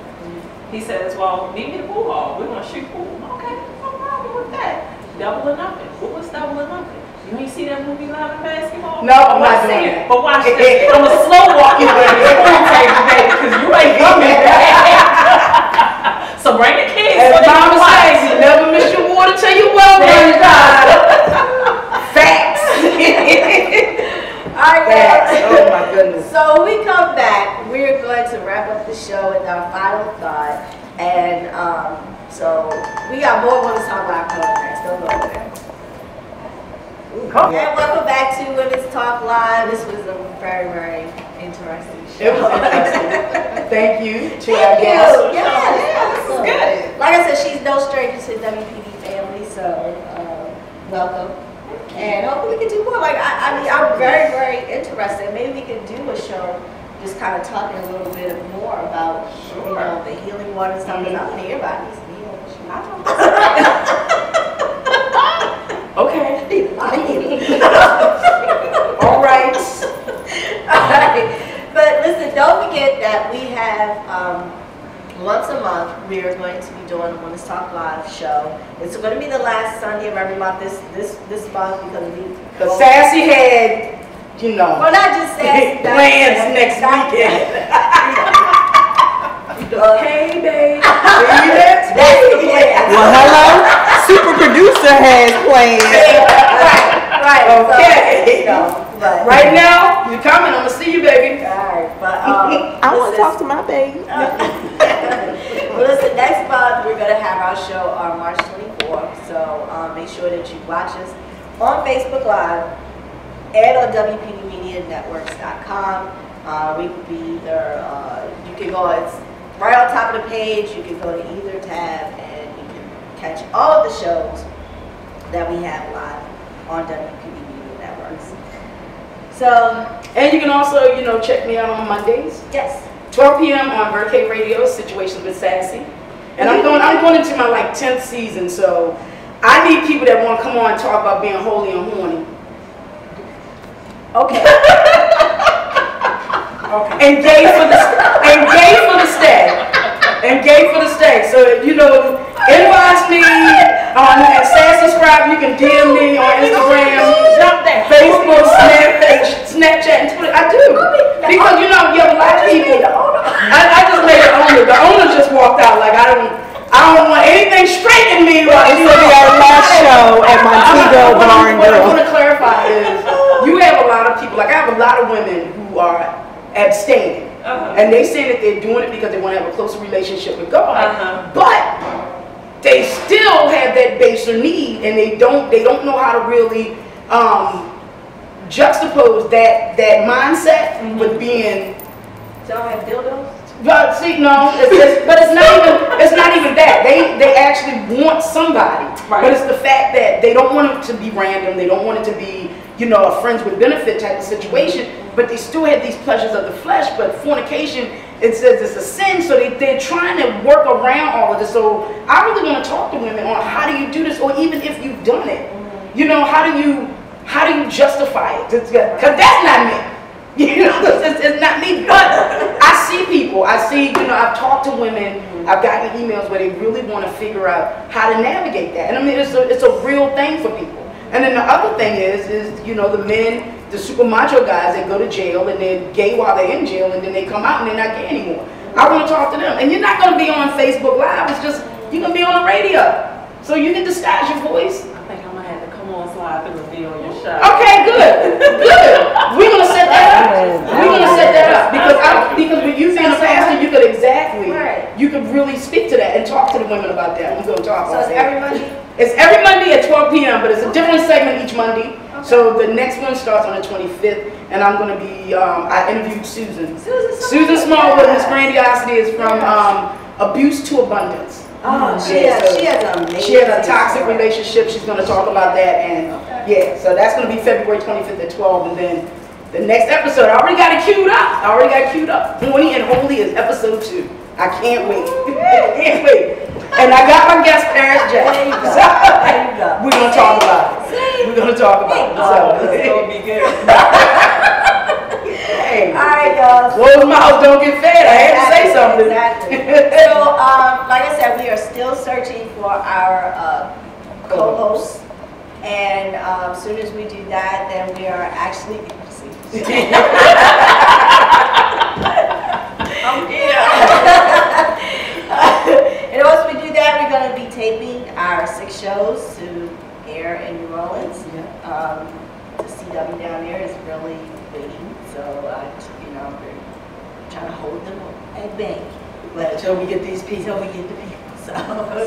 He says, well, meet me at the pool hall, we're gonna shoot pool. Okay, no problem with that. Double or nothing. What was double or nothing? You ain't see that movie Live in Basketball? No, I'm not see doing it. But watch <laughs> this, I'm gonna slow walk you to the table, baby, because you ain't coming back. So bring the kids. As so mama says, you never miss your water till you well done. <laughs> Facts. all right, Facts. Oh my goodness. <laughs> So when we come back, we're going to wrap up the show with our final thought. And um, so we got more women's talk about next. Don't go there. And welcome back to Women's Talk Live. This was a very, very interesting show. It was interesting. <laughs> Thank you to Thank you. guests. Yeah, yeah, this is good. Like I said, she's no stranger to WPB family, so uh, welcome. And hopefully we can do more. Like I, I mean, I'm very, very interested. Maybe we can do a show just kind of talking a little bit more about you know the healing water stuff. Because I everybody needs to be healed. <laughs> Okay. Lying. <laughs> All right. Alright. <laughs> But listen, don't forget that we have, um, once a month, we are going to be doing a Women's Talk Live show. It's going to be the last Sunday of every month this, this, this month because we. Because Sassy had, you know, Well, not just Sassy. plans next weekend. Uh, Hey, babe. That's the plan. Well, hello? Super producer has plans. Right, right. Okay. know, but. Right now, you coming, I'm gonna see you, baby. Alright, but, um. <laughs> I want to talk to my baby. <laughs> well, listen, next month we're gonna have our show on March 24th, so um, make sure that you watch us on Facebook Live and on WPBMediaNetworks.com. Uh, we will be either, uh, you can go, it's right on top of the page, you can go to either tab and you can catch all of the shows that we have live on Media Networks. So, And you can also, you know, check me out on Mondays, yes, 12 p.m. on uh, Verke Radio, Situations with Sassy. And I'm going, I'm going into my like 10th season, so I need people that want to come on and talk about being holy and horny. okay. <laughs> Okay. And gay for the and gay for the stay. And gay for the stay. So you know, inbox me on and say subscribe. You can DM me on Instagram, Jump that. Facebook, Snapchat, Snapchat, and Twitter. I do because you know you have a lot of people. I, I just made the owner. The owner just walked out. Like I don't. I don't want anything straight in me. While This you will be our last show at Montego what Barn I'm- What I Grill. want to clarify is, you have a lot of people, like I have a lot of women who are abstaining. Uh-huh. And they say that they're doing it because they want to have a closer relationship with God. Uh-huh. But they still have that baser need and they don't they don't know how to really um, juxtapose that that mindset with being Y'all have dildos? but see, no, it's, it's, but it's not even it's not even that. They they actually want somebody, Right. but it's the fact that they don't want it to be random. They don't want it to be you know a friends with benefit type of situation. But they still have these pleasures of the flesh. But fornication, it says it's a sin, so they they're trying to work around all of this. So I really want to talk to women on how do you do this, or even if you've done it, you know how do you how do you justify it? Because that's not me. <laughs> You know, <laughs> it's, it's not me, but I see people. I see, you know, I've talked to women. I've gotten emails where they really want to figure out how to navigate that. And I mean, it's a, it's a real thing for people. And then the other thing is, is you know, the men, the super macho guys that go to jail and they're gay while they're in jail, and then they come out and they're not gay anymore. I want to talk to them. And you're not going to be on Facebook Live. It's just you're going to be on the radio. So you can disguise your voice. I think I'm gonna have to come on slide be on your show. Okay, good, good. We're gonna set that up. We're gonna set that up because I, because with you being a pastor, you could exactly, Right. you could really speak to that and talk to the women about that. We're gonna talk So about it's that. every Monday? It's every Monday at 12 p.m., but it's a different segment each Monday. So the next one starts on the 25th, and I'm gonna be, um, I interviewed Susan. Susan Susan Smallwood, Miss Grandiosity is from, um, Abuse to Abundance. Oh, she Yeah, has, so she has an amazing. She had a toxic relationship, she's gonna talk about that, and, yeah, so that's gonna be February 25th at 12, and then the next episode, I already got it queued up, I already got it queued up. Horny and Holy is episode two. I can't wait, I <laughs> can't wait. And I got my guest, Paris Jack. There you go. There you go. We're gonna talk about it. See? We're gonna talk about Oh, it, it's so. gonna be good. <laughs> Hey, All right, y'all. closed mouths don't get fed, I had to say something. Exactly. <laughs> So, um, like I said, we are still searching for our, uh, co-hosts. And, um, soon as we do that, then we are actually, And once we do that, we're gonna be taping our six shows to air in New Orleans. Um, the CW down there is really waiting, so, uh, you know, we're trying to hold them at bay. But Until we get these people. until we get the people, so.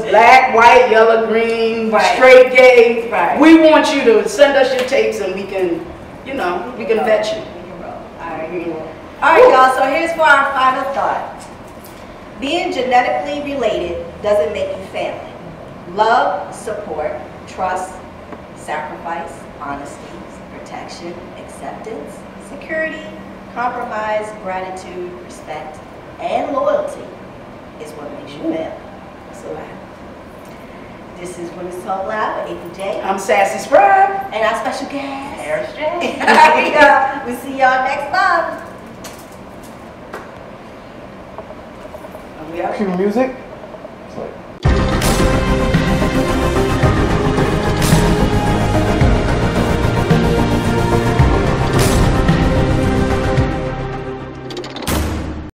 Black, white, yellow, green, Right. straight, gay. Right. We want you to send us your tapes and we can, you know, we can vet you. All right, All right, y'all, so here's for our final thought. Being genetically related doesn't make you family. Love, support, trust, sacrifice, honesty, protection, acceptance, security, compromise, gratitude, respect, and loyalty is what makes you family. So this is Women's Talk Live with April J. I'm Sassy Scribe. And our special guest. Paris J. Y'all. We'll see y'all next month. Are we out? Cue music.